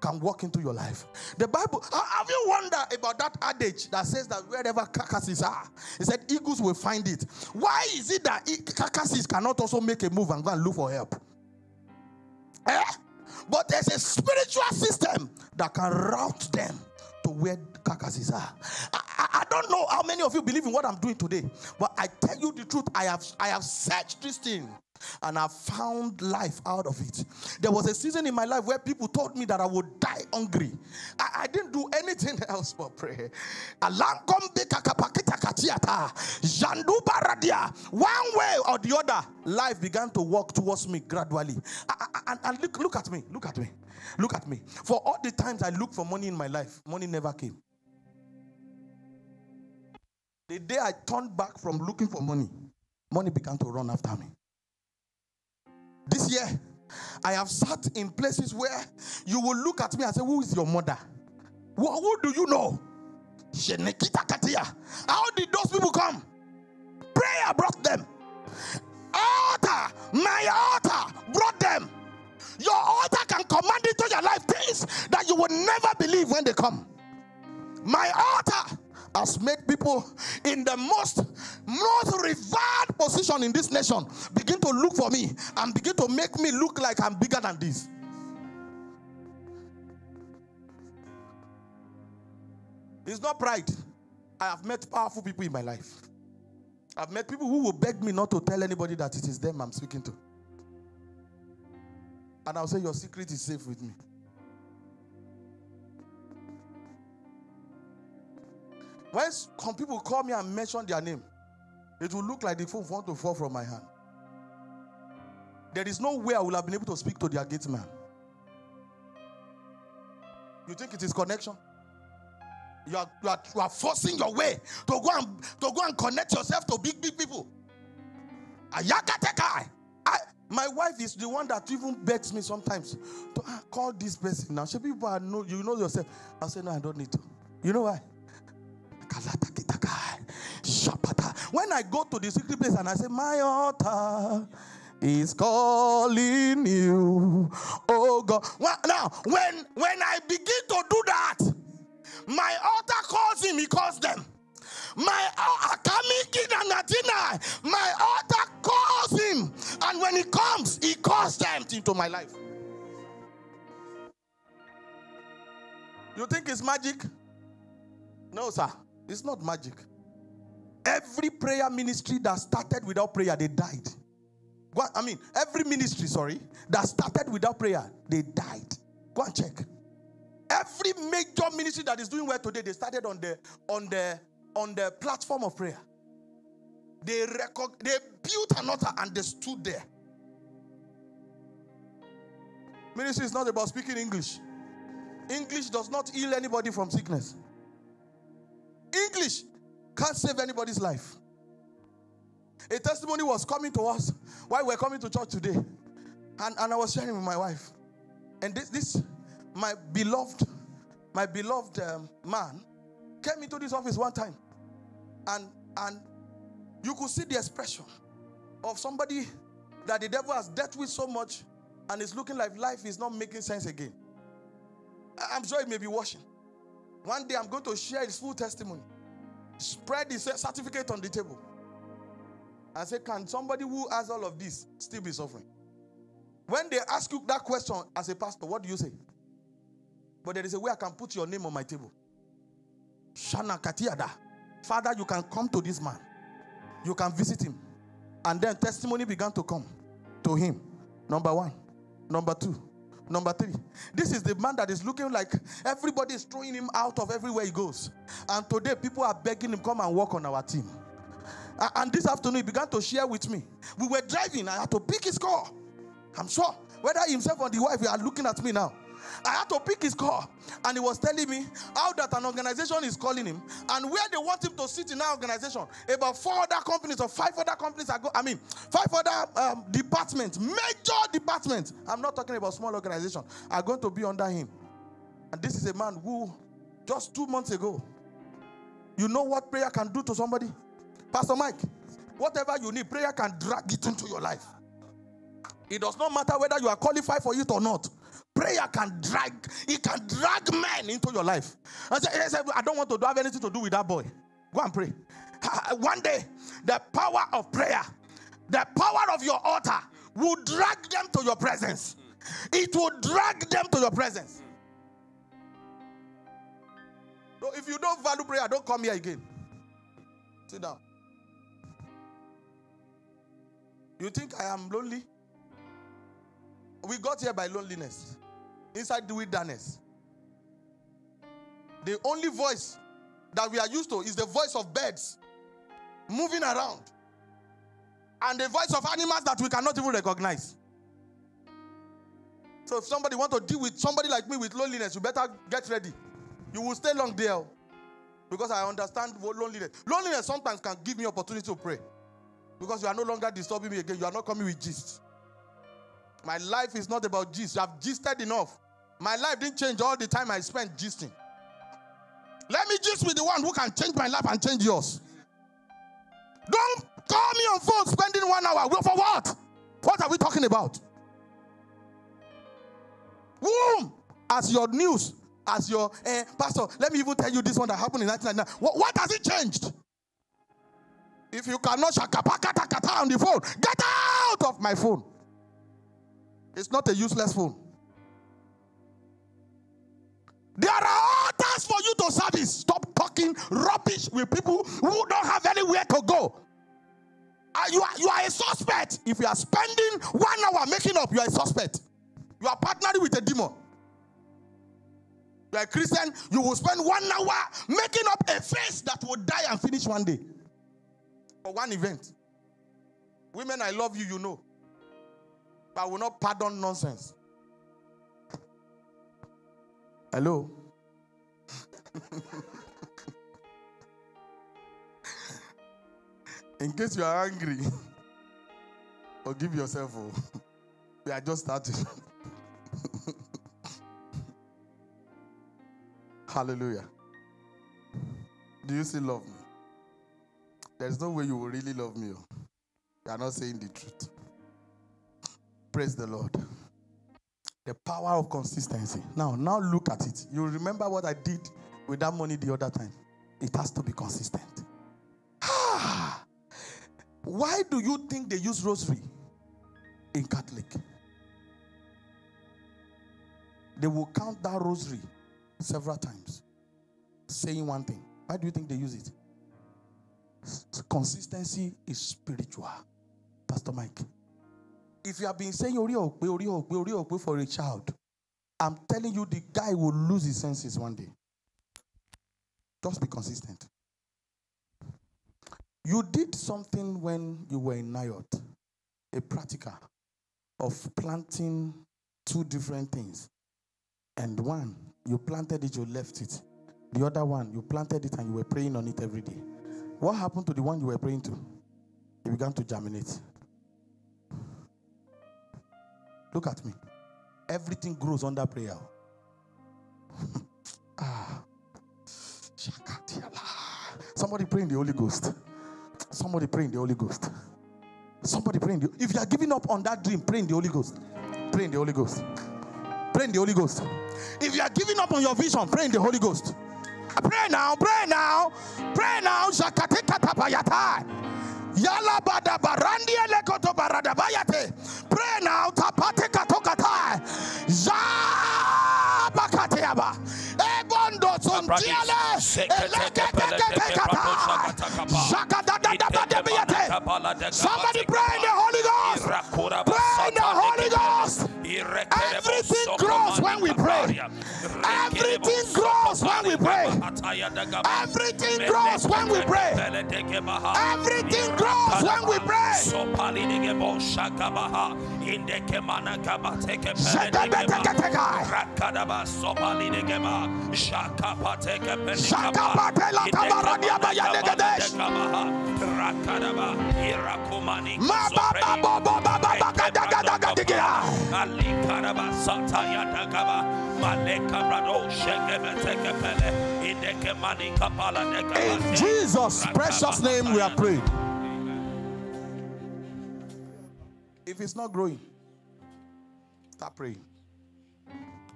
can walk into your life. The Bible, have you wondered about that adage that says that wherever carcasses are, it said eagles will find it. Why is it that carcasses cannot also make a move and go and look for help? Eh? But there's a spiritual system that can route them to where carcasses are. I, I, I, don't know how many of you believe in what I'm doing today, but I tell you the truth. I have I have searched this thing and I found life out of it. There was a season in my life where people told me that I would die hungry. I, I didn't do anything else but pray. One way or the other, life began to walk towards me gradually. And, and look, look at me, look at me, look at me. For all the times I looked for money in my life, money never came. The day I turned back from looking for money, money began to run after me. This year, I have sat in places where you will look at me and say, Who is your mother? Who, do you know? How did those people come? Prayer brought them. Altar, my altar brought them. Your altar can command into your life things that you will never believe when they come. My altar has made people in the most most revered position in this nation begin to look for me and begin to make me look like I'm bigger than this. It's not pride. I have met powerful people in my life. I've met people who will beg me not to tell anybody that it is them I'm speaking to. And I'll say, Your secret is safe with me. When some people call me and mention their name, it will look like the phone want to fall from my hand. There is no way I will have been able to speak to their gate man. You think it is connection? You are, you, are, you are forcing your way to go and to go and connect yourself to big, big people. I, my wife is the one that even begs me sometimes to ah, call this person now. Should people know you know yourself? I say, no, I don't need to. You know why? When I go to the secret place and I say, My altar is calling you. Oh God. Well, now, when when I begin to do that, my altar calls him, he calls them. My uh, my altar calls him, and when he comes, he calls them into my life. You think it's magic? No, sir. It's not magic. Every prayer ministry that started without prayer, they died. I mean, every ministry, sorry, that started without prayer, they died. Go and check. Every major ministry that is doing well today, they started on the on the on the platform of prayer. They record, they built an altar and they stood there. Ministry is not about speaking English. English does not heal anybody from sickness. English can't save anybody's life. A testimony was coming to us while we are coming to church today. And, and I was sharing with my wife. And this, this my beloved, my beloved um, man came into this office one time. And and you could see the expression of somebody that the devil has dealt with so much and it's looking like life is not making sense again. I'm sure it may be washing. One day I'm going to share his full testimony spread his certificate on the table and say, Can somebody who has all of this still be suffering? When they ask you that question as a pastor, what do you say? But there is a way I can put your name on my table. Shana Katiada. Father, you can come to this man, you can visit him. And then testimony began to come to him. Number one. Number two. Number three, this is the man that is looking like everybody is throwing him out of everywhere he goes. And today, people are begging him, come and work on our team. And this afternoon, he began to share with me. We were driving, I had to pick his car. I'm sure whether himself or the wife, are looking at me now. I had to pick his call, and he was telling me how that an organization is calling him and where they want him to sit in that organization. About four other companies or five other companies are I mean, five other um, departments, major departments. I'm not talking about small organization. Are going to be under him. And this is a man who just two months ago, you know what prayer can do to somebody? Pastor Mike, whatever you need, prayer can drag it into your life. It does not matter whether you are qualified for it or not. Prayer can drag, it can drag men into your life. I said, I don't want to have anything to do with that boy. Go and pray. One day, the power of prayer, the power of your altar will drag them to your presence. It will drag them to your presence. So if you don't value prayer, don't come here again. Sit down. You think I am lonely? We got here by loneliness inside the wilderness. The only voice that we are used to is the voice of birds moving around and the voice of animals that we cannot even recognize. So if somebody want to deal with somebody like me with loneliness, you better get ready. You will stay long there oh. because I understand what loneliness. Loneliness sometimes can give me opportunity to pray because you are no longer disturbing me again. You are not coming with gist. My life is not about gist. You have gisted enough. My life didn't change all the time I spent gisting. Let me gist with the one who can change my life and change yours. Don't call me on phone spending one hour. For what? What are we talking about? Womb as your news, as your eh, pastor. Let me even tell you this one that happened in 1999. What, what has it changed? If you cannot shakapakata on the phone, get out of my phone. It's not a useless phone. There are altars for you to service. Stop talking rubbish with people who don't have anywhere to go. Uh, you, are, you are a suspect. If you are spending one hour making up, you are a suspect. You are partnering with a demon. You are a Christian, you will spend one hour making up a face that will die and finish one day for one event. Women, I love you, you know. But I will not pardon nonsense. Hello? In case you are angry, forgive yourself. Oh. We are just starting. Hallelujah. Do you still love me? There's no way you will really love me. Oh. You are not saying the truth. Praise the Lord. The power of consistency. Now, now look at it. You remember what I did with that money the other time. It has to be consistent. Ah! Why do you think they use rosary in Catholic? They will count that rosary several times, saying one thing. Why do you think they use it? Consistency is spiritual. Pastor Mike. If you have been saying Ori Okpe, Ori Okpe, Ori Okpe for a child, I'm telling you the guy will lose his senses one day. Just be consistent. You did something when you were in Nayot, a practical of planting two different things. And one, you planted it, you left it. The other one, you planted it and you were praying on it every day. What happened to the one you were praying to? It began to germinate. Look at me. Everything grows under prayer. ah. Somebody pray in the Holy Ghost. Somebody pray in the Holy Ghost. Somebody pray in the If you are giving up on that dream, pray in the Holy Ghost. Pray in the Holy Ghost. Pray in the Holy Ghost. If you are giving up on your vision, pray in the Holy Ghost. Pray now, pray now, pray now. Yala bada barandi elekoto barada bayate. Pray now. Somebody pray in the Holy Ghost. Pray in the Holy Ghost. Everything grows when we pray. Everything grows when we pray. Everything grows when we pray. Everything grows when we pray. Tabaradia bayadegadesh. Mababa baba baba In Jesus' precious name, we are praying. If it's not growing, start praying.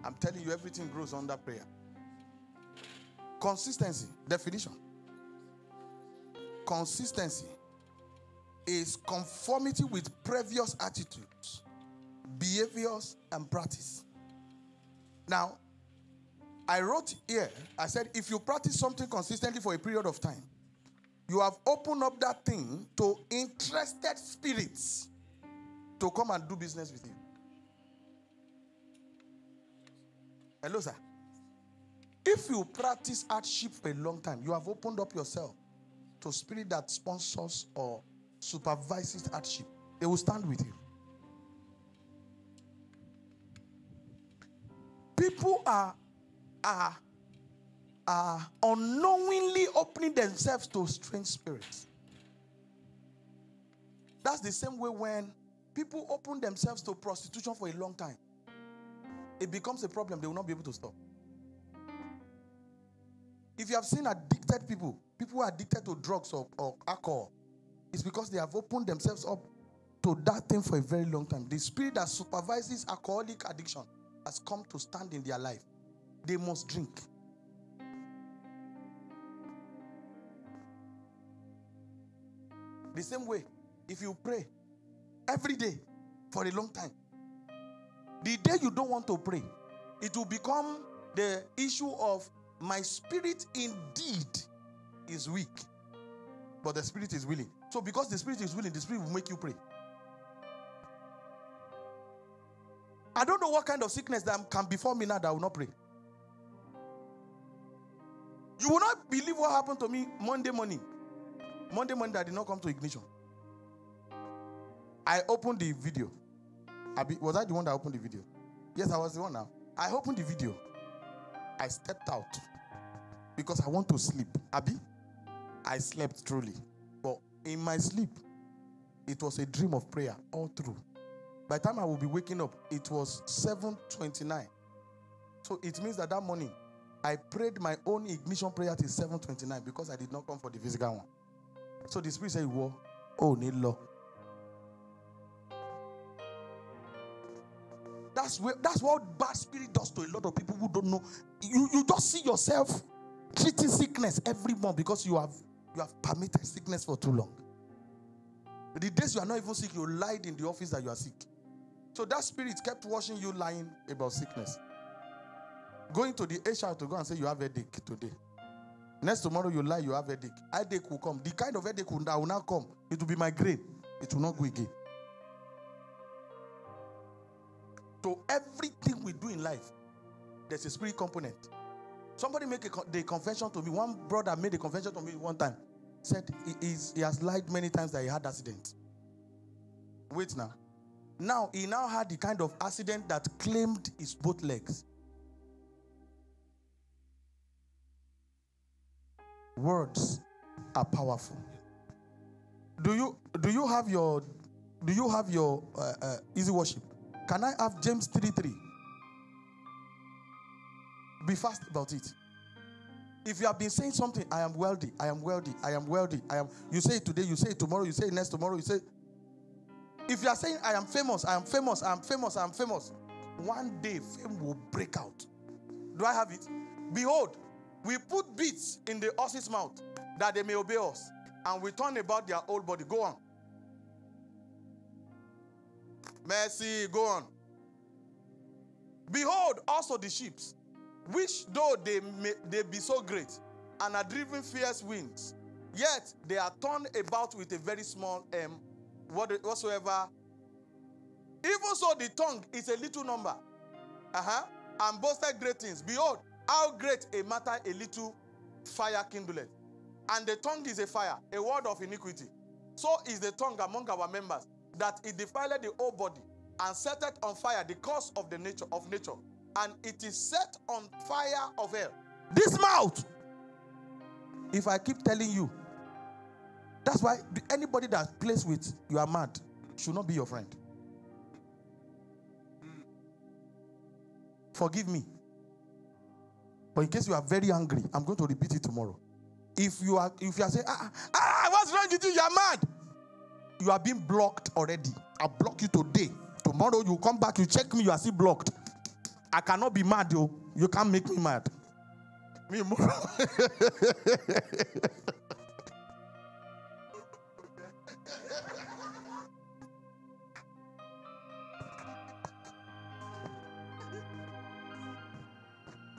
I'm telling you, everything grows under prayer. Consistency, definition. Consistency is conformity with previous attitudes, behaviors, and practice. Now, I wrote here, I said, if you practice something consistently for a period of time, you have opened up that thing to interested spirits to come and do business with you. Hello, sir. If you practice hardship for a long time, you have opened up yourself to spirit that sponsors or supervises hardship. They will stand with you. People are are are unknowingly opening themselves to strange spirits. That's the same way when people open themselves to prostitution for a long time. It becomes a problem, they will not be able to stop. If you have seen addicted people, people who are addicted to drugs or, or alcohol, it's because they have opened themselves up to that thing for a very long time. The spirit that supervises alcoholic addiction has come to stand in their life. They must drink. The same way, if you pray every day for a long time, the day you don't want to pray, it will become the issue of my spirit indeed is weak, but the spirit is willing. So because the spirit is willing, the spirit will make you pray. I don't know what kind of sickness that can befall me now that I will not pray. You will not believe what happened to me Monday morning. Monday morning, I did not come to ignition. I opened the video. Be, was I the one that opened the video? Yes, I was the one now. I opened the video. I stepped out because I want to sleep. Abby, I slept truly. But in my sleep, it was a dream of prayer all through. By the time I will be waking up, it was 7:29. So it means that that morning I prayed my own ignition prayer till 7:29 because I did not come for the physical one. So the spirit said, "Whoa, oh, need law." That's where, that's what bad spirit does to a lot of people who don't know. You, you just see yourself treating sickness every month because you have you have permitted sickness for too long. The days you are not even sick, you lied in the office that you are sick. So that spirit kept watching you lying about sickness. Going to the HR to go and say you have a headache today. Next tomorrow you lie, you have a headache. Headache will come. The kind of headache that will not come, it will be migraine. It will not go again. So everything we do in life, there's a spirit component. Somebody make a the confession to me. One brother made a confession to me one time. Said he, he has lied many times that he had accident. Wait now. Now he now had the kind of accident that claimed his both legs. Words are powerful. Do you do you have your do you have your uh, uh, EasyWorship? Can I have James 3 3? Be fast about it. If you have been saying something, I am wealthy, I am wealthy, I am wealthy, I am, you say it today, you say it tomorrow, you say it next tomorrow, you say, if you are saying, I am famous, I am famous, I am famous, I am famous, one day fame will break out. Do I have it? Behold, we put beats in the horse's mouth that they may obey us, and we turn about their whole body. Go on. Mercy, go on. Behold also the ships, which though they may they be so great and are driven fierce winds, yet they are turned about with a very small um whatsoever. Even so, the tongue is a little number. Uh-huh. And boasted great things. Behold, how great a matter a little fire kindleth. And the tongue is a fire, a word of iniquity. So is the tongue among our members that it defiled the whole body and set it on fire the cause of the nature of nature and it is set on fire of hell this mouth if i keep telling you that's why anybody that plays with you are mad should not be your friend forgive me but in case you are very angry i'm going to repeat it tomorrow if you are if you are saying ah, ah what's wrong with you you are mad you are being blocked already. I'll block you today. Tomorrow you come back, you check me, you are still blocked. I cannot be mad, yo. You can't make me mad. Me more.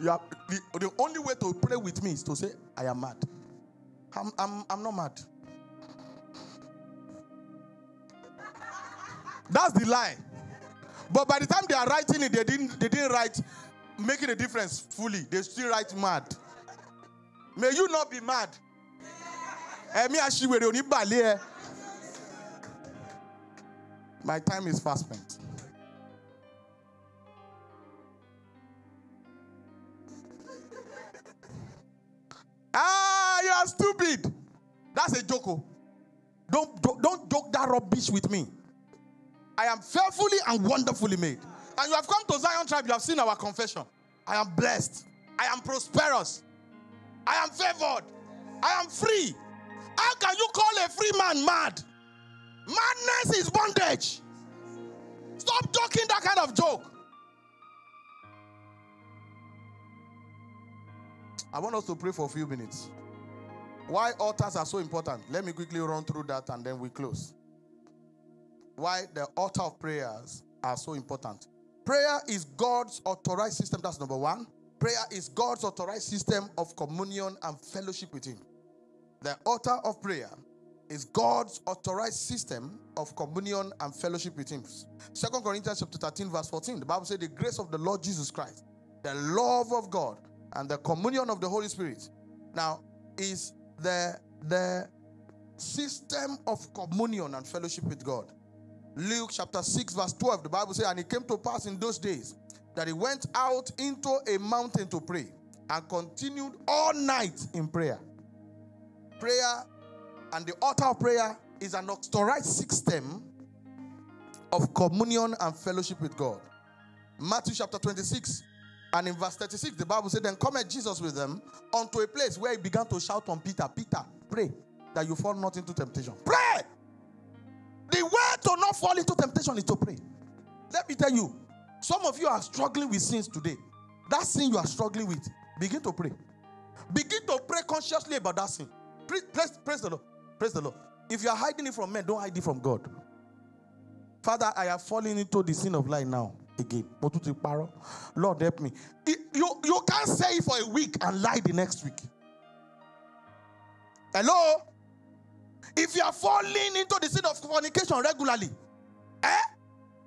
You are, the, the only way to play with me is to say, I am mad. I'm, I'm, I'm not mad. That's the lie. But by the time they are writing it, they didn't, they didn't write making a difference fully. They still write mad. May you not be mad. My time is fast spent. Are stupid. That's a joke. Oh. Don't, don't, don't joke that rubbish with me. I am fearfully and wonderfully made. And you have come to Zion tribe, you have seen our confession. I am blessed. I am prosperous. I am favored. I am free. How can you call a free man mad? Madness is bondage. Stop joking that kind of joke. I want us to pray for a few minutes. Why altars are so important? Let me quickly run through that and then we close why the altar of prayers are so important. Prayer is God's authorized system. That's number one. Prayer is God's authorized system of communion and fellowship with Him. The altar of prayer is God's authorized system of communion and fellowship with Him. Second Corinthians chapter 13, verse 14. The Bible says, The grace of the Lord Jesus Christ, the love of God, and the communion of the Holy Spirit. Now, is the the system of communion and fellowship with God. Luke chapter 6, verse 12, the Bible says, And it came to pass in those days that he went out into a mountain to pray and continued all night in prayer. Prayer and the altar of prayer is an authorized system of communion and fellowship with God. Matthew chapter 26 and in verse 36, the Bible said, Then cometh Jesus with them unto a place where he began to shout on Peter, Peter, pray that you fall not into temptation. Pray! The way to not fall into temptation is to pray. Let me tell you, some of you are struggling with sins today. That sin you are struggling with, begin to pray. Begin to pray consciously about that sin. Praise, praise, praise the Lord. Praise the Lord. If you are hiding it from men, don't hide it from God. Father, I have fallen into the sin of lying now again. Lord, help me. You, you can't say it for a week and lie the next week. Hello? If you are falling into the sin of fornication regularly, eh?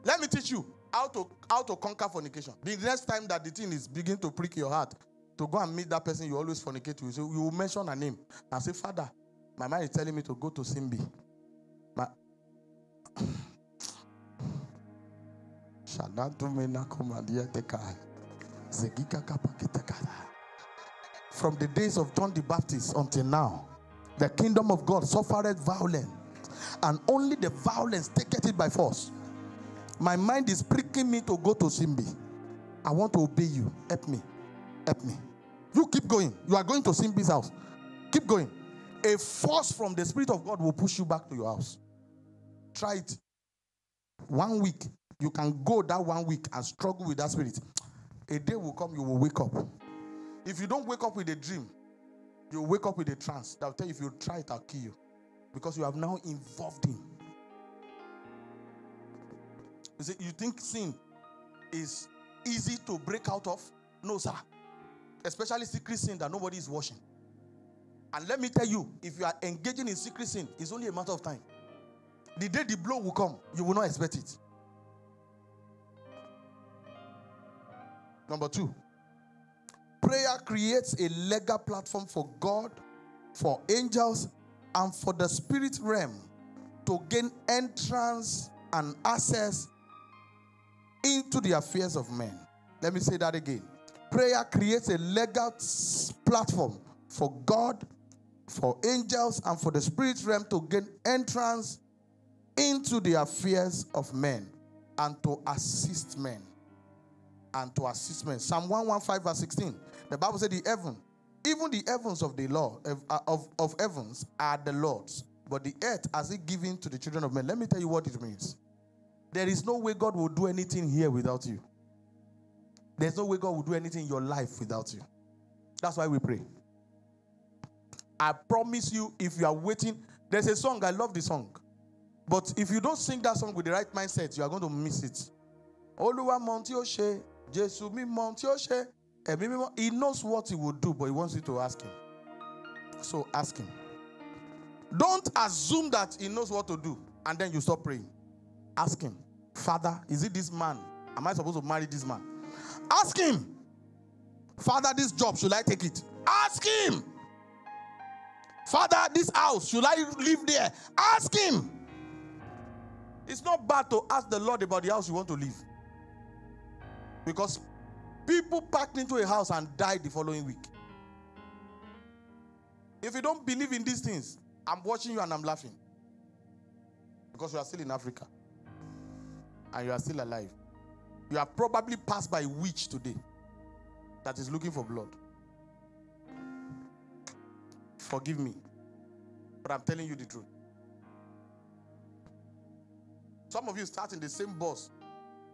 Let me teach you how to how to conquer fornication. The next time that the thing is begin to prick your heart to go and meet that person you always fornicate with, so you will mention a name and say, Father, my mind is telling me to go to Simbi. My From the days of John the Baptist until now, the kingdom of God suffered violence, and only the violence taketh it by force. My mind is pricking me to go to Simbi. I want to obey you. Help me. Help me. You keep going. You are going to Simbi's house. Keep going. A force from the Spirit of God will push you back to your house. Try it. One week. You can go that one week and struggle with that spirit. A day will come, you will wake up. If you don't wake up with a dream, you will wake up with a trance. They'll tell you if you try it, I'll kill you. Because you have now involved him. You, see, you think sin is easy to break out of? No, sir. Especially secret sin that nobody is watching. And let me tell you, if you are engaging in secret sin, it's only a matter of time. The day the blow will come, you will not expect it. Number two, prayer creates a legal platform for God, for angels, and for the spirit realm to gain entrance and access into the affairs of men. Let me say that again. Prayer creates a legal platform for God, for angels, and for the spirit realm to gain entrance into the affairs of men and to assist men. And to assist men. Psalm 115, verse 16. The Bible said, The heaven, even the heavens of the Lord, of, uh, of, of heavens are the Lord's, but the earth has it given to the children of men. Let me tell you what it means. There is no way God will do anything here without you. There's no way God will do anything in your life without you. That's why we pray. I promise you, if you are waiting, there's a song, I love the song. But if you don't sing that song with the right mindset, you are going to miss it. Oluwa Monti Oshe, Jesu mi Monti Oshe. He knows what he will do, but he wants you to ask him. So ask him. Don't assume that he knows what to do and then you stop praying. Ask him, Father, is it this man? Am I supposed to marry this man? Ask him, Father, this job, should I take it? Ask him, Father, this house, should I live there? Ask him. It's not bad to ask the Lord about the house you want to live. Because people packed into a house and died the following week. If you don't believe in these things, I'm watching you and I'm laughing. Because you are still in Africa and you are still alive. You have probably passed by a witch today that is looking for blood. Forgive me, but I'm telling you the truth. Some of you start in the same bus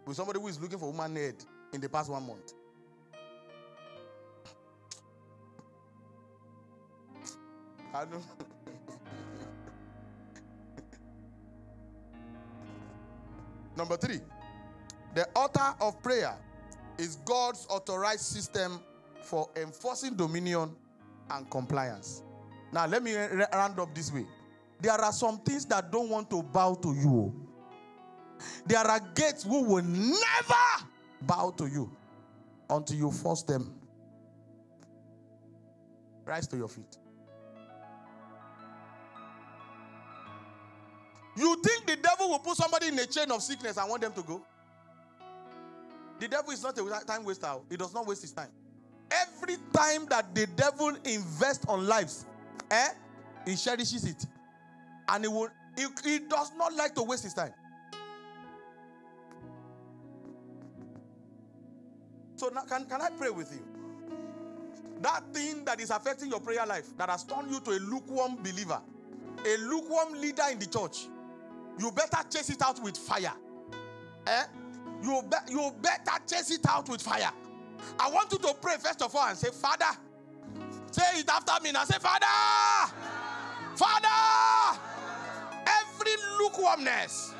with somebody who is looking for woman head in the past one month. I don't. Number three, the altar of prayer is God's authorized system for enforcing dominion and compliance. Now, let me round up this way. there are some things that don't want to bow to you. There are gates who will never bow to you until you force them. Rise to your feet. You think the devil will put somebody in a chain of sickness and want them to go? The devil is not a time waster. He does not waste his time. Every time that the devil invests on lives, eh, he cherishes it. And he will he, he does not like to waste his time. So now can, can I pray with you? That thing that is affecting your prayer life, that has turned you to a lukewarm believer, a lukewarm leader in the church, you better chase it out with fire. Eh? You, be- you better chase it out with fire. I want you to pray first of all and say, Father, say it after me now. Say, Father, Father, every lukewarmness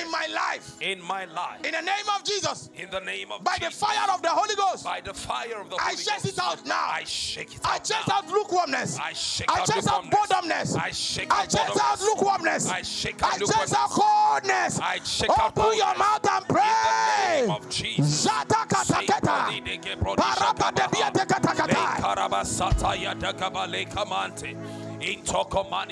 in my life. In my life. In the name of Jesus. In the name of By Jesus. the fire of the Holy Ghost. By the fire of the I Holy chase Ghost. it out now. I shake it I out chase now. out lukewarmness. I shake I out chase out boredomness. I shake I out chase out lukewarmness. I shake out I chase out coldness. I shake out Open your mouth and pray. In the name of Jesus. Zata kataketa. Parabadabiatekatakata. Karabasata yadakabale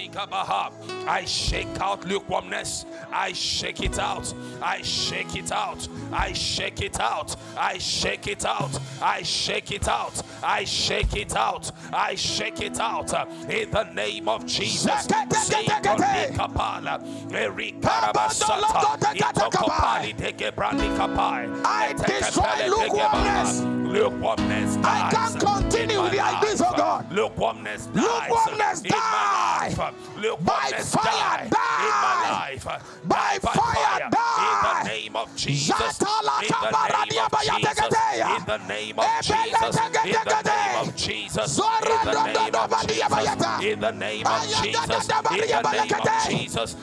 kabaha. I shake out lukewarmness. I shake it out. I shake it out. I shake it out. I shake it out. I shake it out. I shake it out. I shake it out. In the name of Jesus. I destroy lukewarmness. Lukewarmness I can't continue in with like this, oh. God. Lukewarmness dies Lukewarmness in my die. life. By fire die in die. my life. By fire die. In the name of Jesus. In the name of Jesus. In the name of Jesus. In the name of Jesus. In the name of. Jesus. In the name of Jesus.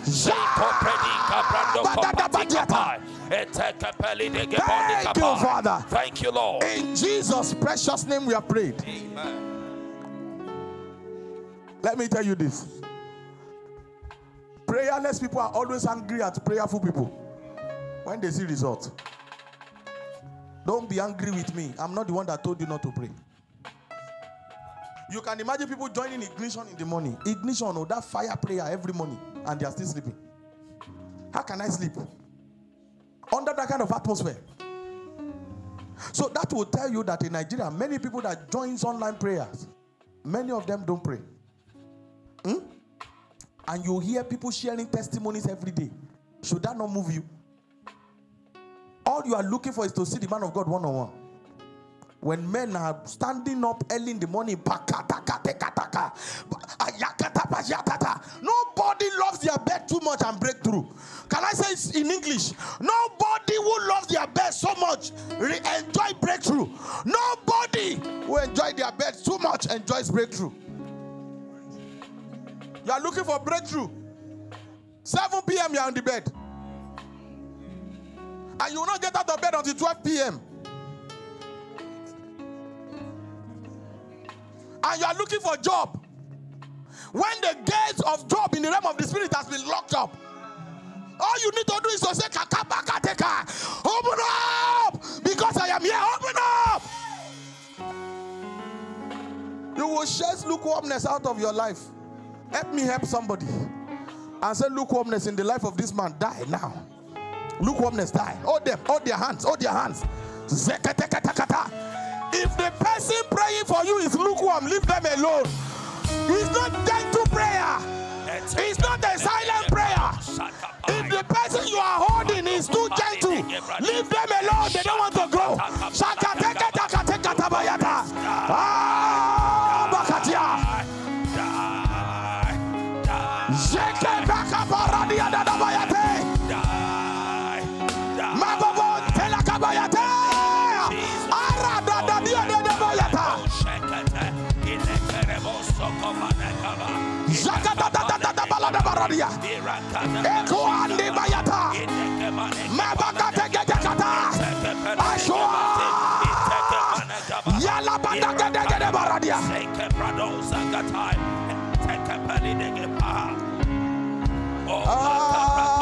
Da In the badia name of bayakete. Jesus. Zeko predika brando Badada kopati badiata. kapai. Eteke peli de geboni Thank you. Father. Thank you, Lord. In Jesus' precious name, we have prayed. Amen. Let me tell you this prayerless people are always angry at prayerful people when they see results. Don't be angry with me. I'm not the one that told you not to pray. You can imagine people joining ignition in the morning. Ignition, or that fire prayer every morning, and they are still sleeping. How can I sleep? Under that kind of atmosphere. So that will tell you that in Nigeria, many people that joins online prayers, many of them don't pray. Hmm? And you hear people sharing testimonies every day. Should that not move you? All you are looking for is to see the man of God one on one. When men are standing up early in the morning, loves their bed too much and breakthrough. Can I say in English? Nobody who loves their bed so much re- enjoy breakthrough. Nobody who enjoy their bed too much enjoys breakthrough. You are looking for breakthrough. 7 p.m. you are on the bed. And you will not get out of bed until 12 p.m. And you are looking for a job. When the gates of job in the realm of the spirit has been locked up. All you need to do is to say, Kakabakateka, open up! Because I am here, open up! You will chase lukewarmness out of your life. Help me help somebody. And say, lukewarmness in the life of this man, die now. Lukewarmness, die. Hold them, hold their hands, hold their hands. If the person praying for you is lukewarm, leave them alone. It's not gentle prayer. It's not a silent prayer. If the person you are holding is too gentle, leave them alone. They don't want to grow. Ah, Zakadadadadadabaladabaradia. Ekuandi bayata. Mabakategetekata. Ashwa. Yalabadagedegedebaradia. Oh, makabrako shekete.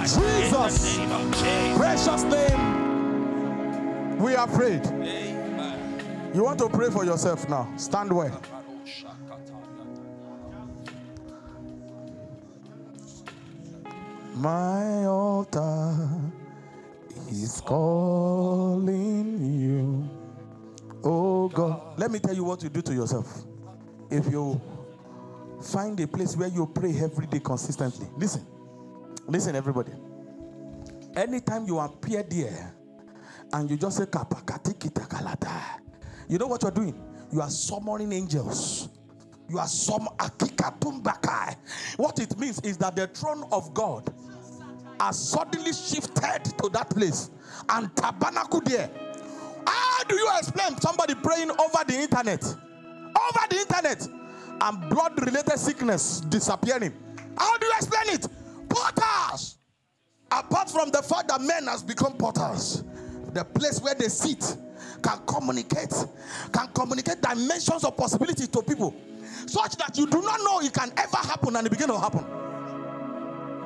In Jesus' name of Jesus. Precious name. We are prayed. Amen. You want to pray for yourself now. Stand well. My altar is calling you. Oh God. Let me tell you what you do to yourself. If you find a place where you pray every day consistently, listen. Listen, everybody. Anytime you appear there and you just say, you know what you're doing? You are summoning angels. You are some akikatumbakai. What it means is that the throne of God has suddenly shifted to that place and tabernacle there. How do you explain somebody praying over the internet? Over the internet and blood related sickness disappearing. How do you explain it? Potters. Apart from the fact that men has become potters, the place where they sit can communicate, can communicate dimensions of possibility to people, such that you do not know it can ever happen and it begin to happen.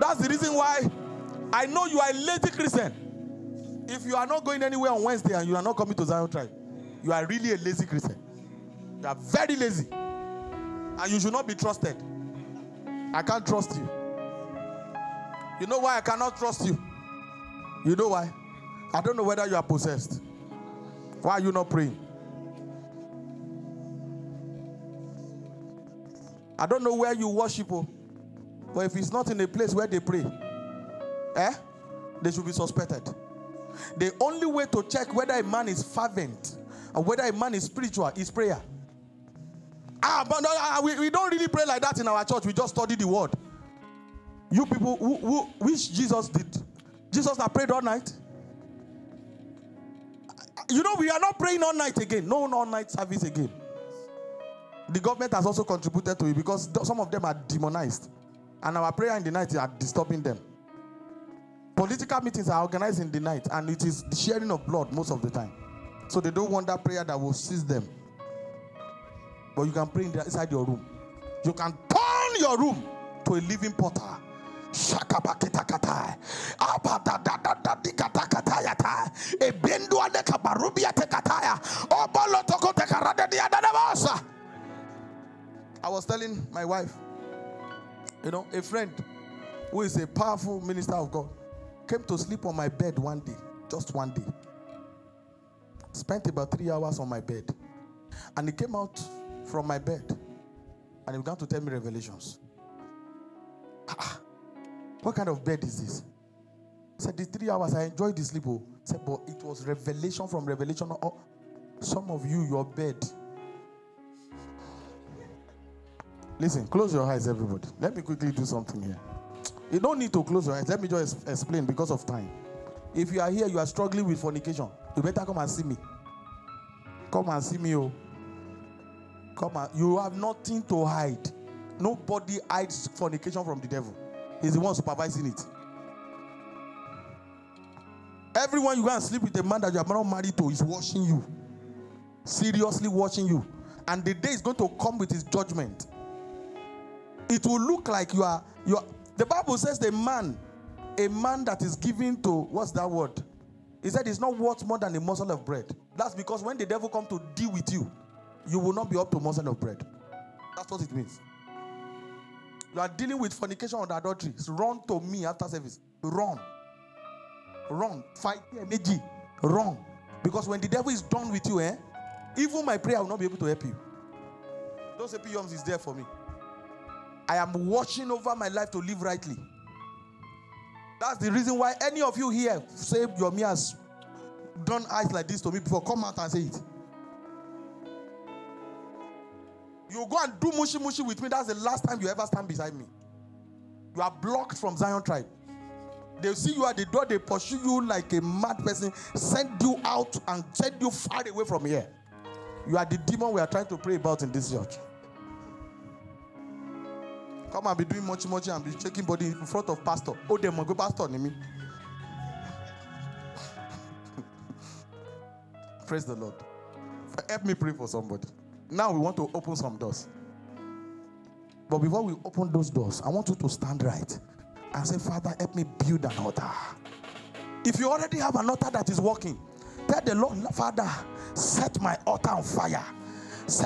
That's the reason why I know you are a lazy Christian. If you are not going anywhere on Wednesday and you are not coming to Zion Tribe, you are really a lazy Christian. You are very lazy. And you should not be trusted. I can't trust you. You know why I cannot trust you? You know why? I don't know whether you are possessed. Why are you not praying? I don't know where you worship, oh, but if it's not in a place where they pray, eh, they should be suspected. The only way to check whether a man is fervent or whether a man is spiritual is prayer. Ah, but no, ah, we, we don't really pray like that in our church. We just study the word. You people, who, who, which Jesus did? Jesus that prayed all night? You know, we are not praying all night again. No all night service again. The government has also contributed to it because some of them are demonized. And our prayer in the night are disturbing them. Political meetings are organized in the night and it is the sharing of blood most of the time. So they don't want that prayer that will seize them. But you can pray inside your room. You can turn your room to a living potter. I was telling my wife, you know, a friend who is a powerful minister of God came to sleep on my bed one day, just one day. Spent about three hours on my bed. And he came out from my bed and he began to tell me revelations. Ah, ah, what kind of bed is this? Said, the three hours I enjoyed the sleep. Oh. Said, but it was revelation from revelation. Oh, some of you, your bed. Listen, close your eyes, everybody. Let me quickly do something here. You don't need to close your eyes. Let me just explain because of time. If you are here, you are struggling with fornication, you better come and see me. Come and see me, oh. Come on. You have nothing to hide. Nobody hides fornication from the devil. He's the one supervising it. Everyone you go and sleep with a man that you are not married to is watching you. Seriously watching you. And the day is going to come with his judgment. It will look like you are you are the Bible says the man, a man that is given to what's that word? He said it's not worth more than a morsel of bread. That's because when the devil come to deal with you, you will not be up to morsel of bread. That's what it means. You are dealing with fornication and adultery. It's Run to me after service. Run. Run. Fight energy. Run. Because when the devil is done with you, eh? Even my prayer will not be able to help you. Those APUMs is there for me. I am watching over my life to live rightly. That's the reason why any of you here say your me has done eyes like this to me before. Come out and say it. You go and do mushy mushy with me. That's the last time you ever stand beside me. You are blocked from Zion tribe. They see you at the door, they pursue you like a mad person, send you out and send you far away from here. You are the demon we are trying to pray about in this church. Come and be doing much, much, and be shaking body in front of pastor. Oh, they go pastor me. Praise the Lord. Help me pray for somebody. Now we want to open some doors. But before we open those doors, I want you to stand right and say, Father, help me build an altar. If you already have an altar that is working, tell the Lord, Father, set my altar on fire. Say,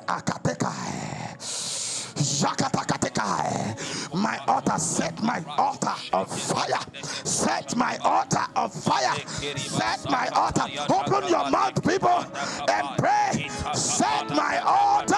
My altar, set my altar on fire. Set my altar on fire. Set my altar. Open your mouth, people, and pray. Set my altar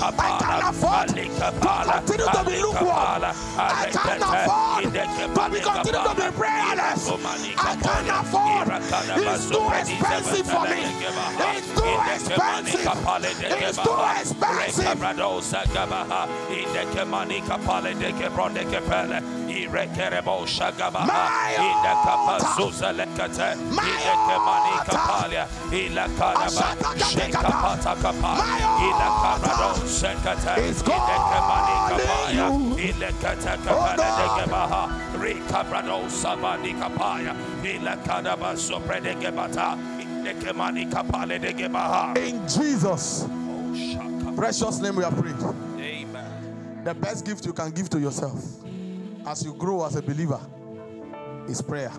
I can't afford to continue to be lukewarm. I can't afford to be continue to be prayerless. I can't afford. It's too expensive for me. It's too expensive. It's too expensive. It's calling you. Oh, in Jesus' precious name we are praying. Amen. The best gift you can give to yourself as you grow as a believer is prayer.